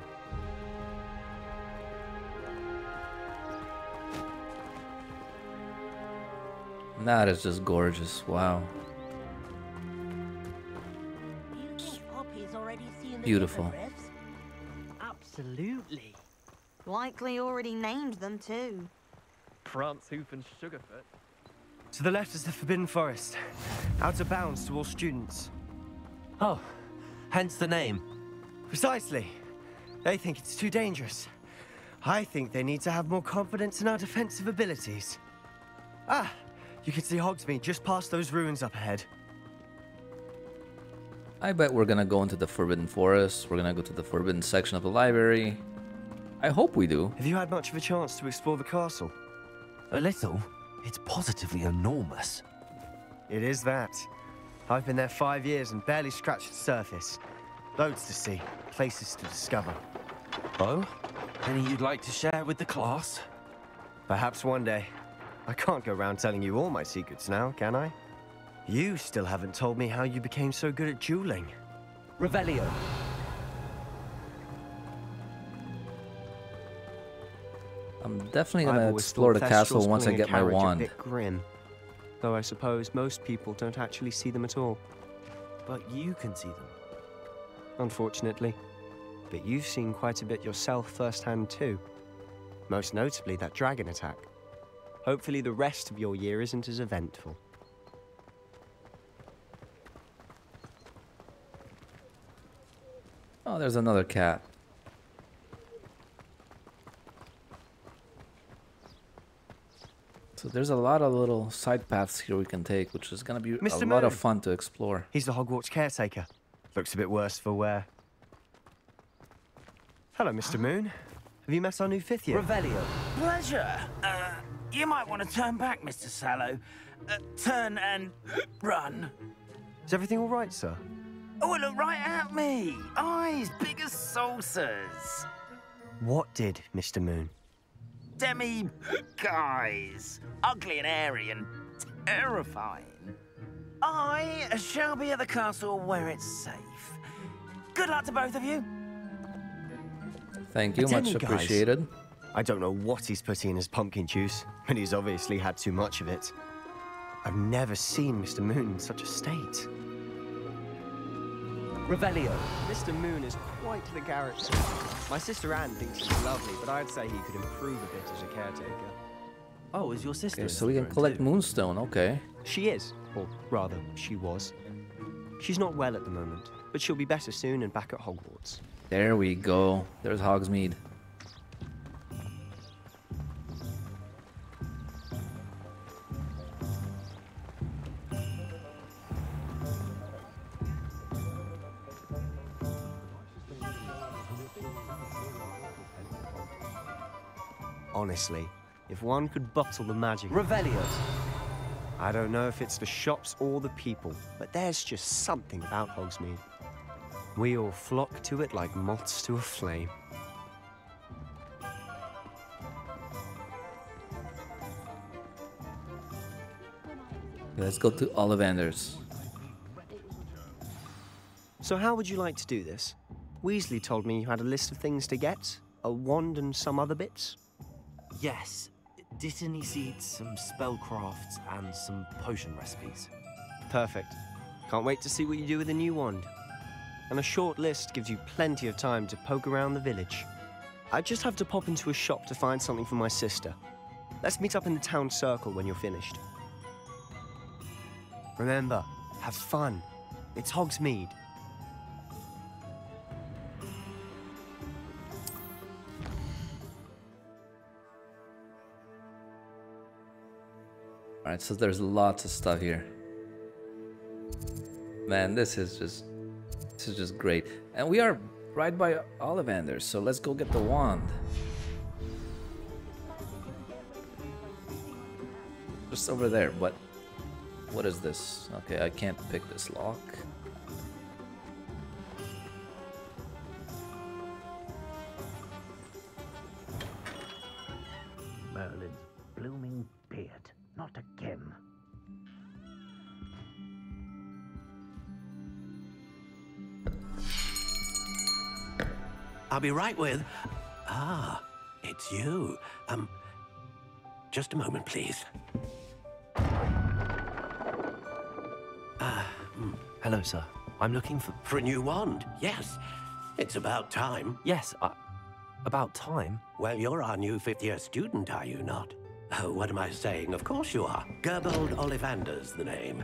That is just gorgeous. Wow. Poppy's already seen the Beautiful. hippogriffs. Absolutely. Likely already named them too. Prance, Hoof, and Sugarfoot. To the left is the Forbidden Forest. Out of bounds to all students. Oh, hence the name. Precisely. They think it's too dangerous. I think they need to have more confidence in our defensive abilities. Ah, you can see Hogsmeade just past those ruins up ahead. I bet we're gonna go into the Forbidden Forest. We're gonna go to the Forbidden section of the library. I hope we do. Have you had much of a chance to explore the castle? A little. It's positively enormous. It is that. I've been there five years and barely scratched the surface. Loads to see, places to discover. Oh? Any you'd like to share with the class? Perhaps one day. I can't go around telling you all my secrets now, can I? You still haven't told me how you became so good at dueling. Revelio. Definitely gonna explore the castle once I get my carriage a wand. bit grim. Though I suppose most people don't actually see them at all. But you can see them. Unfortunately. But you've seen quite a bit yourself firsthand too. Most notably that dragon attack. Hopefully the rest of your year isn't as eventful. Oh, there's another cat. So there's a lot of little side paths here we can take, which is gonna be Mr. a lot of fun to explore. He's the Hogwarts caretaker. Looks a bit worse for wear. Hello, Mr. Moon. Have you met our new fifth year? Revelio. Pleasure. Uh, you might want to turn back, Mr. Sallow. Uh, turn and run. Is everything all right, sir? Oh, look right at me. Eyes big as saucers. What did, Mr. Moon? Demi guys. Ugly and airy and terrifying. I shall be at the castle where it's safe. Good luck to both of you. Thank you, much appreciated. I don't know what he's putting in his pumpkin juice, but he's obviously had too much of it. I've never seen Mr. Moon in such a state. Revelio. Mr. Moon is quite the character. My sister Anne thinks he's lovely, but I'd say he could improve a bit as a caretaker. Oh, is your sister? Okay, so we can collect too? Moonstone, okay. She is, or rather, she was. She's not well at the moment, but she'll be better soon and back at Hogwarts. There we go. There's Hogsmeade. Honestly, if one could bottle the magic. Revelio. I don't know if it's the shops or the people, but there's just something about Hogsmeade. We all flock to it like moths to a flame. Let's go to Ollivanders. So how would you like to do this? Weasley told me you had a list of things to get, a wand and some other bits. Yes. Dittany seeds, some spellcrafts, and some potion recipes. Perfect. Can't wait to see what you do with the new wand. And a short list gives you plenty of time to poke around the village. I just have to pop into a shop to find something for my sister. Let's meet up in the town circle when you're finished. Remember, have fun. It's Hogsmeade. Alright, so there's lots of stuff here. Man, this is just this is just great. And we are right by Ollivanders, so let's go get the wand. Just over there, but what is this? Okay, I can't pick this lock. Be right with. Ah, it's you. Um, just a moment, please. Ah, mm, hello, sir. I'm looking for. For a new wand? Yes. It's about time. Yes, I... about time. Well, you're our new fifth year student, are you not? Oh, what am I saying? Of course you are. Gerbold Ollivander's the name.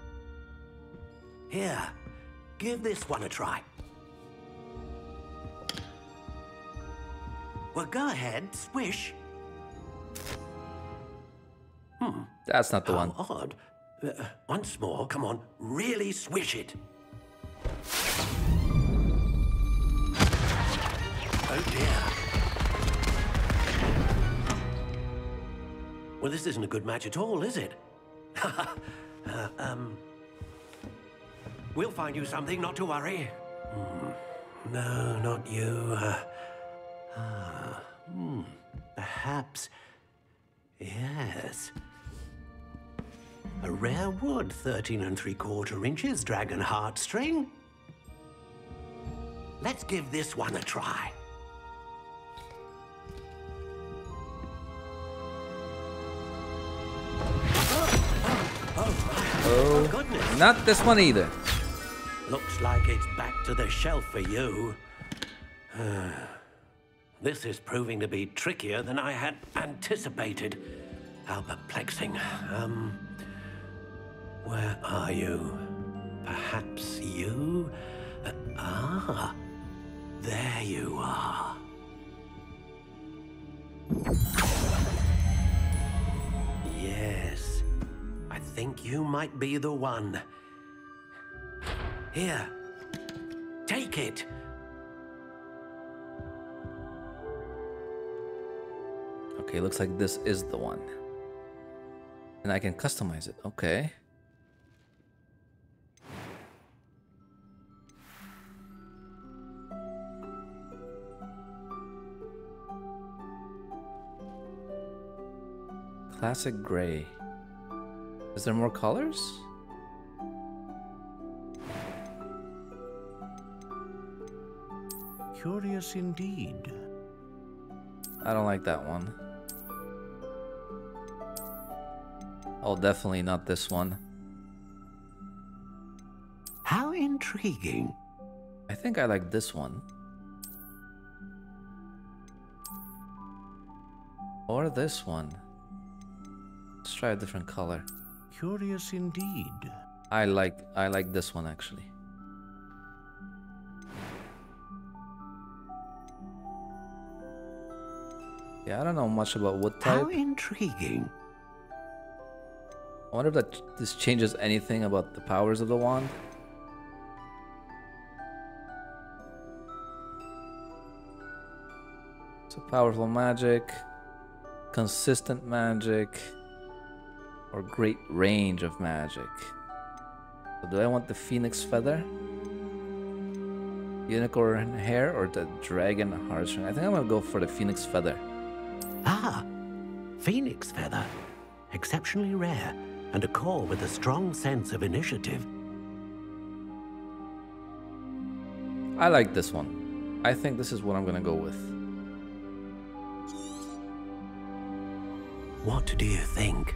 Here, give this one a try. Well, go ahead, swish. Hmm. That's not the How one. odd. Uh, once more, come on, really swish it. Oh dear. Well, this isn't a good match at all, is it? uh, um, we'll find you something, not to worry. Hmm. No, not you. Uh, hmm. Perhaps. Yes. A rare wood, 13 and three quarter inches, dragon heartstring. Let's give this one a try. Oh, goodness. not this one either. Looks like it's back to the shelf for you. this is proving to be trickier than I had anticipated. How perplexing. Um, where are you? Perhaps you? Uh, ah, there you are. Yes, I think you might be the one. Here, take it. Okay, looks like this is the one. And I can customize it. Okay. Classic gray. Is there more colors? Curious indeed. I don't like that one. Oh, definitely not this one. How intriguing. I think I like this one. Or this one. Let's try a different color. Curious indeed. I like I like this one actually. Yeah, I don't know much about wood type. How intriguing. I wonder if that this changes anything about the powers of the wand. So powerful magic, consistent magic, or great range of magic. So do I want the phoenix feather? Unicorn hair or the dragon heartstring? I think I'm gonna go for the phoenix feather. Ah, phoenix feather. Exceptionally rare, and a core with a strong sense of initiative. I like this one. I think this is what I'm gonna go with. What do you think?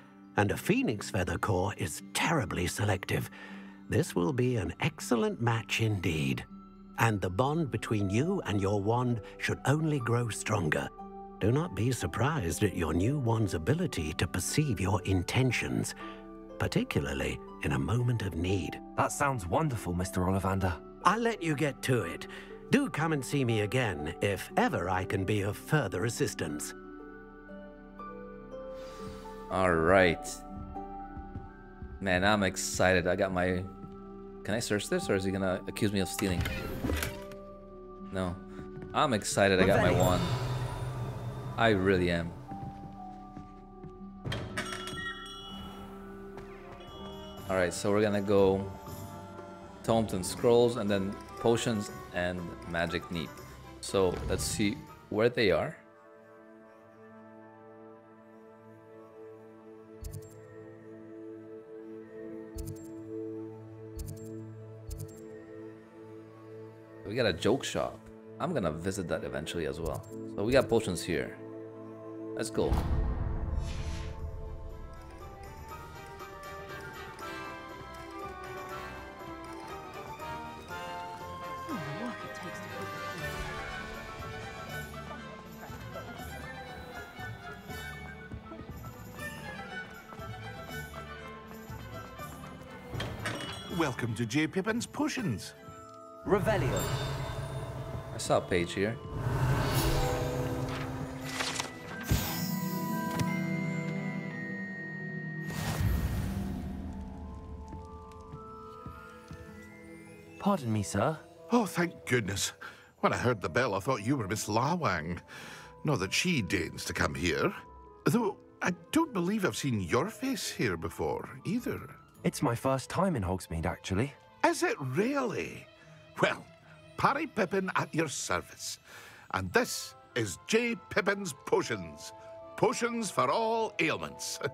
And a phoenix feather core is terribly selective. This will be an excellent match indeed. And the bond between you and your wand should only grow stronger. Do not be surprised at your new wand's ability to perceive your intentions. particularly in a moment of need. That sounds wonderful, Mr. Ollivander. I'll let you get to it. Do come and see me again if ever I can be of further assistance. All right. Man, I'm excited. I got my... Can I search this or is he gonna accuse me of stealing? No. I'm excited I got my wand. I really am. Alright, so we're gonna go Tomes and Scrolls and then Potions and Magic Neep. So let's see where they are. We got a joke shop. I'm gonna visit that eventually as well. So we got potions here. Let's go. Welcome to J. Pippin's Potions. Revelio. I saw a page here. Pardon me, sir. Oh, thank goodness. When I heard the bell, I thought you were Miss Lawang. Not that she deigns to come here. Though I don't believe I've seen your face here before, either. It's my first time in Hogsmeade, actually. Is it really? Well, Parry Pippin at your service. And this is J. Pippin's Potions. Potions for all ailments.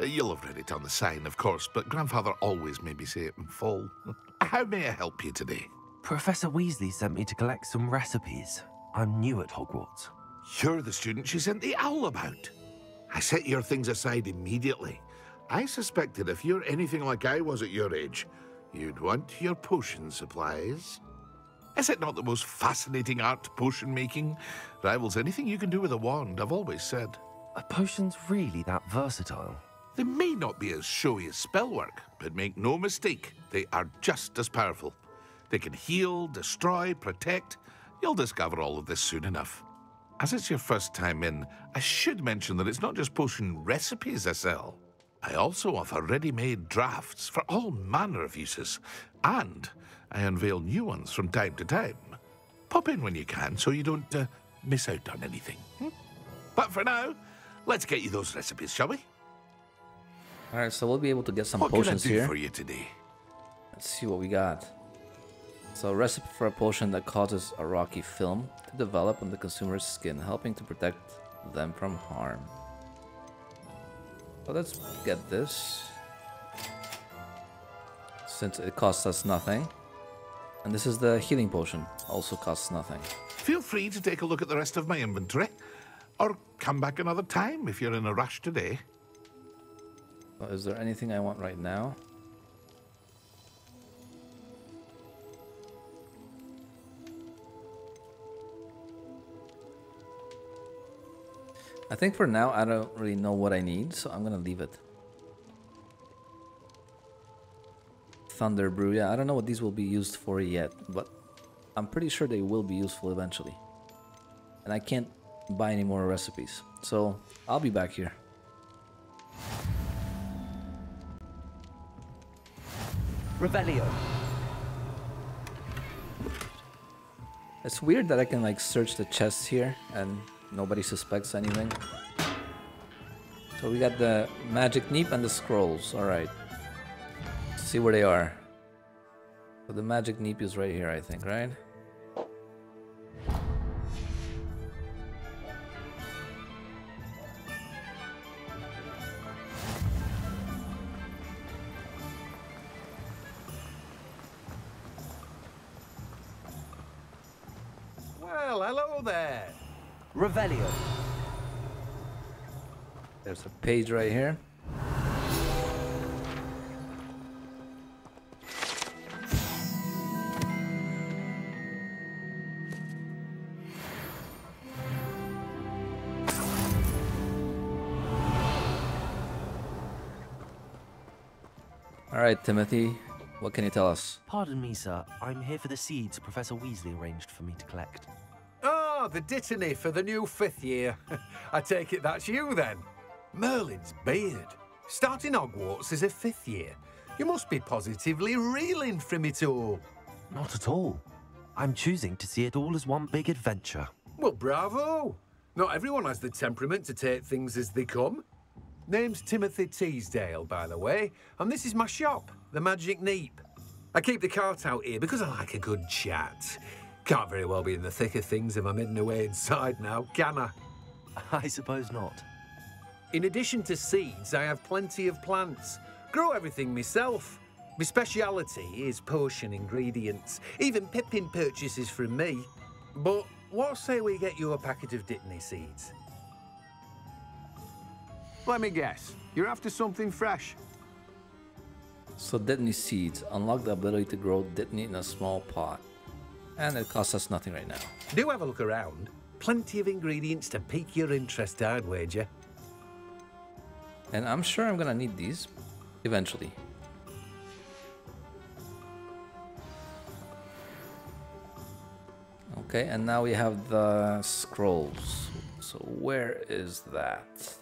You'll have read it on the sign, of course, but Grandfather always made me say it in full. How may I help you today? Professor Weasley sent me to collect some recipes. I'm new at Hogwarts. You're the student she sent the owl about. I set your things aside immediately. I suspected if you're anything like I was at your age, you'd want your potion supplies. Is it not the most fascinating art, potion making? Rivals anything you can do with a wand, I've always said. Are potions really that versatile? They may not be as showy as spellwork, but make no mistake, they are just as powerful. They can heal, destroy, protect. You'll discover all of this soon enough. As it's your first time in, I should mention that it's not just potion recipes I sell. I also offer ready-made drafts for all manner of uses, and I unveil new ones from time to time. Pop in when you can so you don't uh, miss out on anything. hmm? But for now, let's get you those recipes, shall we? Alright, so we'll be able to get some what can I potions do here. for you today? Let's see what we got. So, a recipe for a potion that causes a rocky film to develop on the consumer's skin, helping to protect them from harm. So let's get this. Since it costs us nothing. And this is the healing potion, also costs nothing. Feel free to take a look at the rest of my inventory, or come back another time if you're in a rush today. Uh, Is there anything I want right now? I think for now I don't really know what I need, so I'm gonna leave it. Thunder Brew, yeah, I don't know what these will be used for yet, but I'm pretty sure they will be useful eventually. And I can't buy any more recipes, so I'll be back here. Revelio. It's weird that I can like search the chests here and nobody suspects anything. So we got the magic neep and the scrolls. All right. Let's see where they are. So the magic neep is right here, I think, right? There's a page right here. All right, Timothy, what can you tell us? Pardon me, sir. I'm here for the seeds Professor Weasley arranged for me to collect. Oh, the dittany for the new fifth year. I take it that's you then. Merlin's beard. Starting Hogwarts as a fifth year. You must be positively reeling from it all. Not at all. I'm choosing to see it all as one big adventure. Well, bravo. Not everyone has the temperament to take things as they come. Name's Timothy Teasdale, by the way, and this is my shop, the Magic Neep. I keep the cart out here because I like a good chat. Can't very well be in the thick of things if I'm hidden away inside now, can I? I suppose not. In addition to seeds, I have plenty of plants. Grow everything myself. My speciality is potion ingredients. Even Pippin purchases from me. But what say we get you a packet of Dittany seeds? Let me guess. You're after something fresh. So Dittany seeds unlock the ability to grow Dittany in a small pot. And it costs us nothing right now. Do have a look around. Plenty of ingredients to pique your interest, I'd wager. And I'm sure I'm gonna need these eventually. Okay, and now we have the scrolls. So where is that?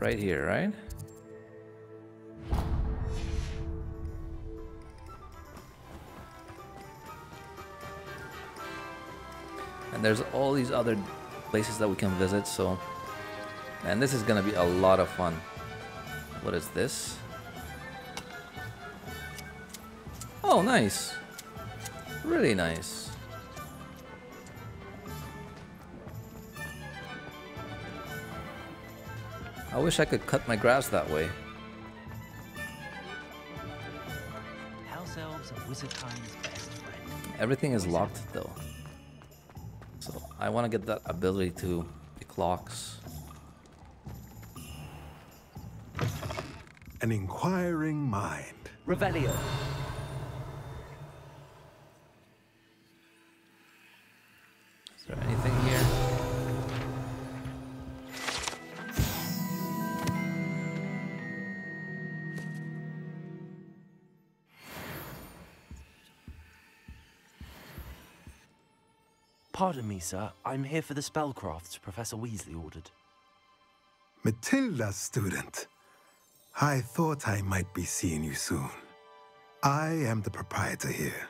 Right here, right? And there's all these other places that we can visit, so... And this is gonna be a lot of fun. What is this? Oh, nice. Really nice. I wish I could cut my grass that way. House elves are Wizardtime's best friend. Everything is locked though. So I want to get that ability to pick locks. An inquiring mind. Revelio. Is there anything here? Pardon me, sir. I'm here for the spellcrafts Professor Weasley ordered. Matilda, student. I thought I might be seeing you soon. I am the proprietor here,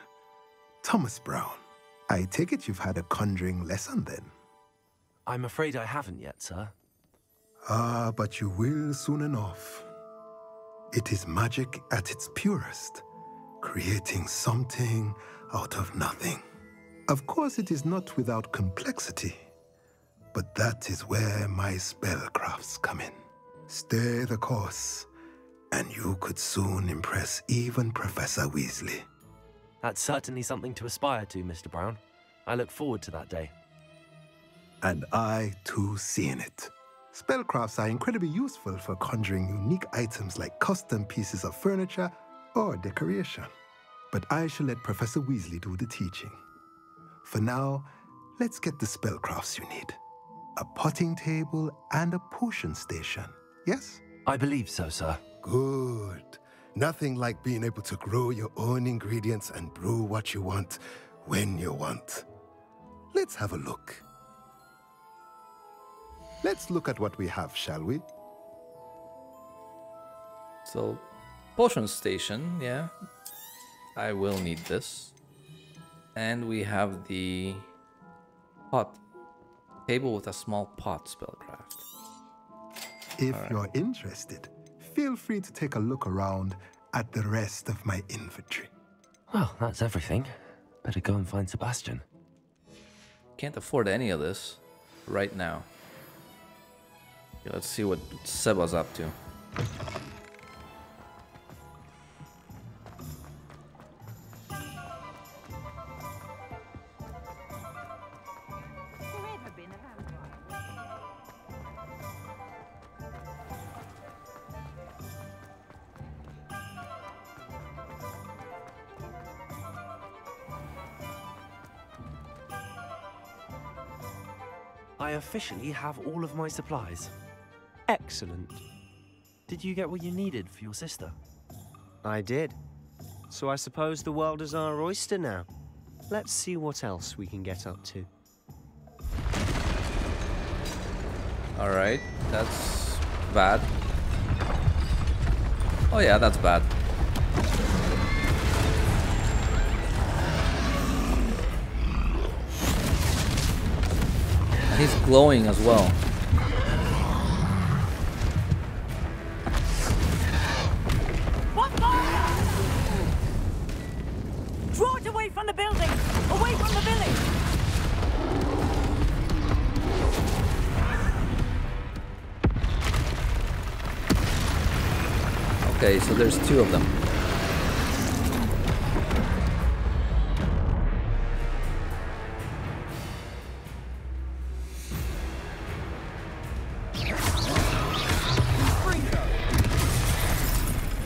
Thomas Brown. I take it you've had a conjuring lesson then? I'm afraid I haven't yet, sir. Ah, but you will soon enough. It is magic at its purest, creating something out of nothing. Of course, it is not without complexity, but that is where my spellcrafts come in. Stay the course, and you could soon impress even Professor Weasley. That's certainly something to aspire to, Mr. Brown. I look forward to that day. And I, too, see in it. Spellcrafts are incredibly useful for conjuring unique items like custom pieces of furniture or decoration. But I shall let Professor Weasley do the teaching. For now, let's get the spellcrafts you need. A potting table and a potion station, yes? I believe so, sir. Good. Nothing like being able to grow your own ingredients and brew what you want when you want. Let's have a look. Let's look at what we have, shall we? So, potion station, yeah. I will need this. And we have the pot. Table with a small pot spellcraft. If Alright. you're interested, feel free to take a look around at the rest of my inventory. Well, that's everything. Better go and find Sebastian. Can't afford any of this right now. Okay, let's see what Seba's up to. I officially have all of my supplies. Excellent. Did you get what you needed for your sister? I did. So I suppose the world is our oyster now. Let's see what else we can get up to. Alright, that's bad. Oh yeah, that's bad. He's glowing as well. Draw it away from the building! Away from the village! Okay, so there's two of them.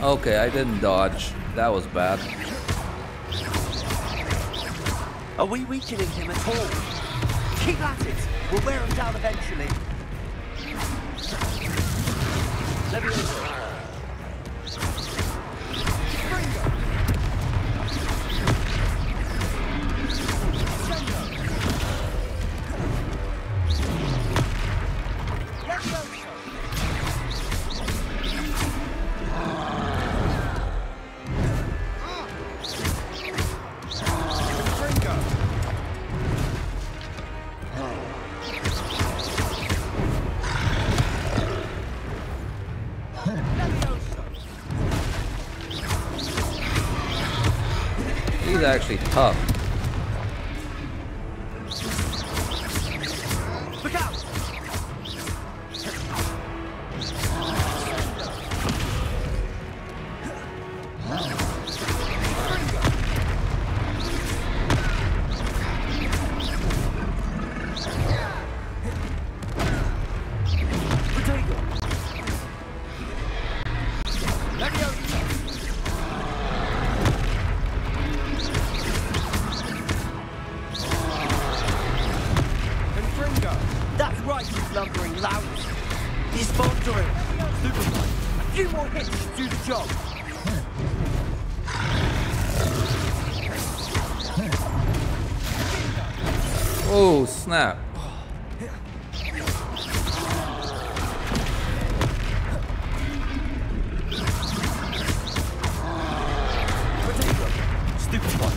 Okay, I didn't dodge. That was bad. Are we weakening him at all? Keep at it. We'll wear him down eventually. Leviosa. He's actually tough. That's right, you lumbering lout. He's faltering. Superman, a few more hits to do the job. Oh, snap. Stupid one.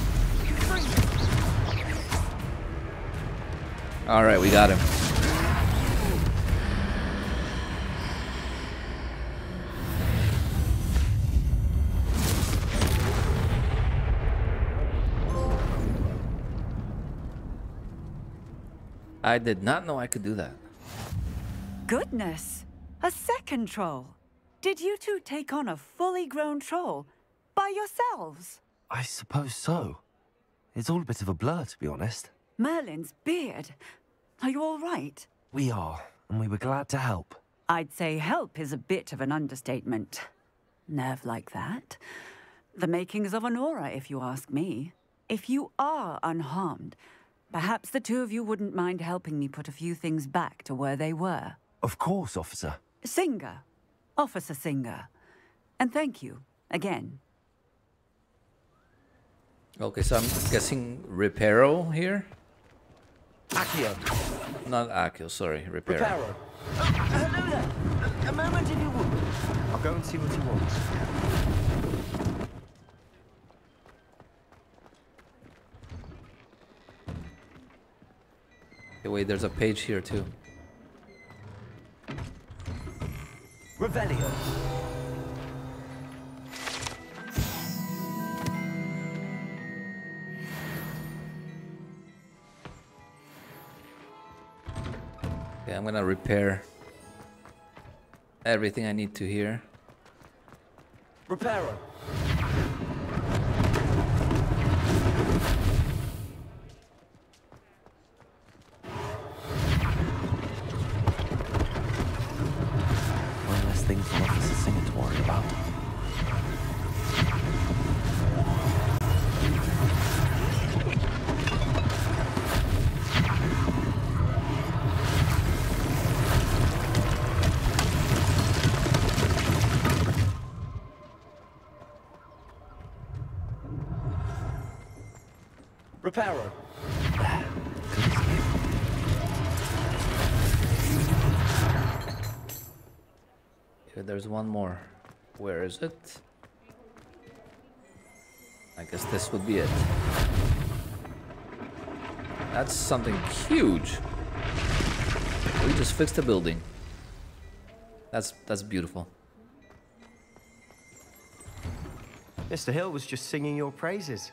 Alright, we got him. I did not know I could do that. Goodness! A second troll! Did you two take on a fully grown troll? By yourselves? I suppose so. It's all a bit of a blur, to be honest. Merlin's beard. Are you all right? We are, and we were glad to help. I'd say help is a bit of an understatement. Nerve like that. The makings of an Auror, if you ask me. If you are unharmed, perhaps the two of you wouldn't mind helping me put a few things back to where they were. Of course, officer. Singer. Officer Singer. And thank you, again. Okay, so I'm guessing Reparo here? Accio. Not Akio, sorry, Reparo. Reparo. Uh, hello there. A, a moment if you would. I'll go and see what he wants. Okay, wait, there's a page here too. Revelio. Okay, I'm gonna repair everything I need to here. Reparo. Reparo. Here, there's one more. Where is it? I guess this would be it. That's something huge. We just fixed the building. That's that's beautiful. Mr. Hill was just singing your praises.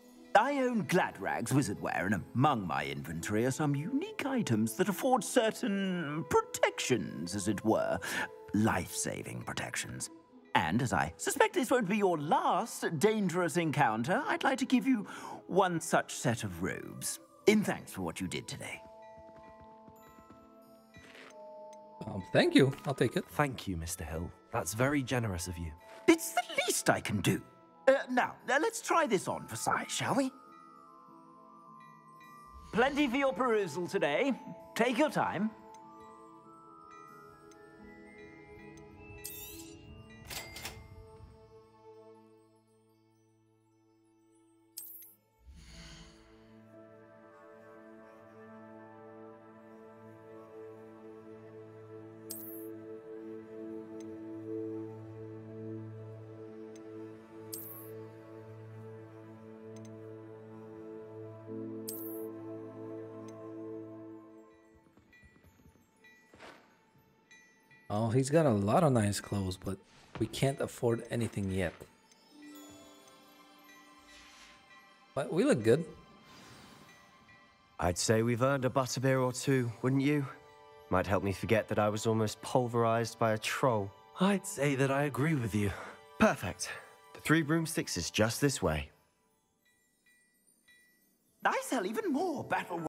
I own Gladrags Wizardwear, and among my inventory are some unique items that afford certain protections, as it were. Life-saving protections. And as I suspect this won't be your last dangerous encounter, I'd like to give you one such set of robes. In thanks for what you did today. Um, thank you. I'll take it. Thank you, Mr. Hill. That's very generous of you. It's the least I can do. Uh, now, let's try this on for size, shall we? Plenty for your perusal today. Take your time. He's got a lot of nice clothes, but we can't afford anything yet. But we look good. I'd say we've earned a butterbeer or two, wouldn't you? Might help me forget that I was almost pulverized by a troll. I'd say that I agree with you. Perfect. The Three Broomsticks is just this way. I sell even more battle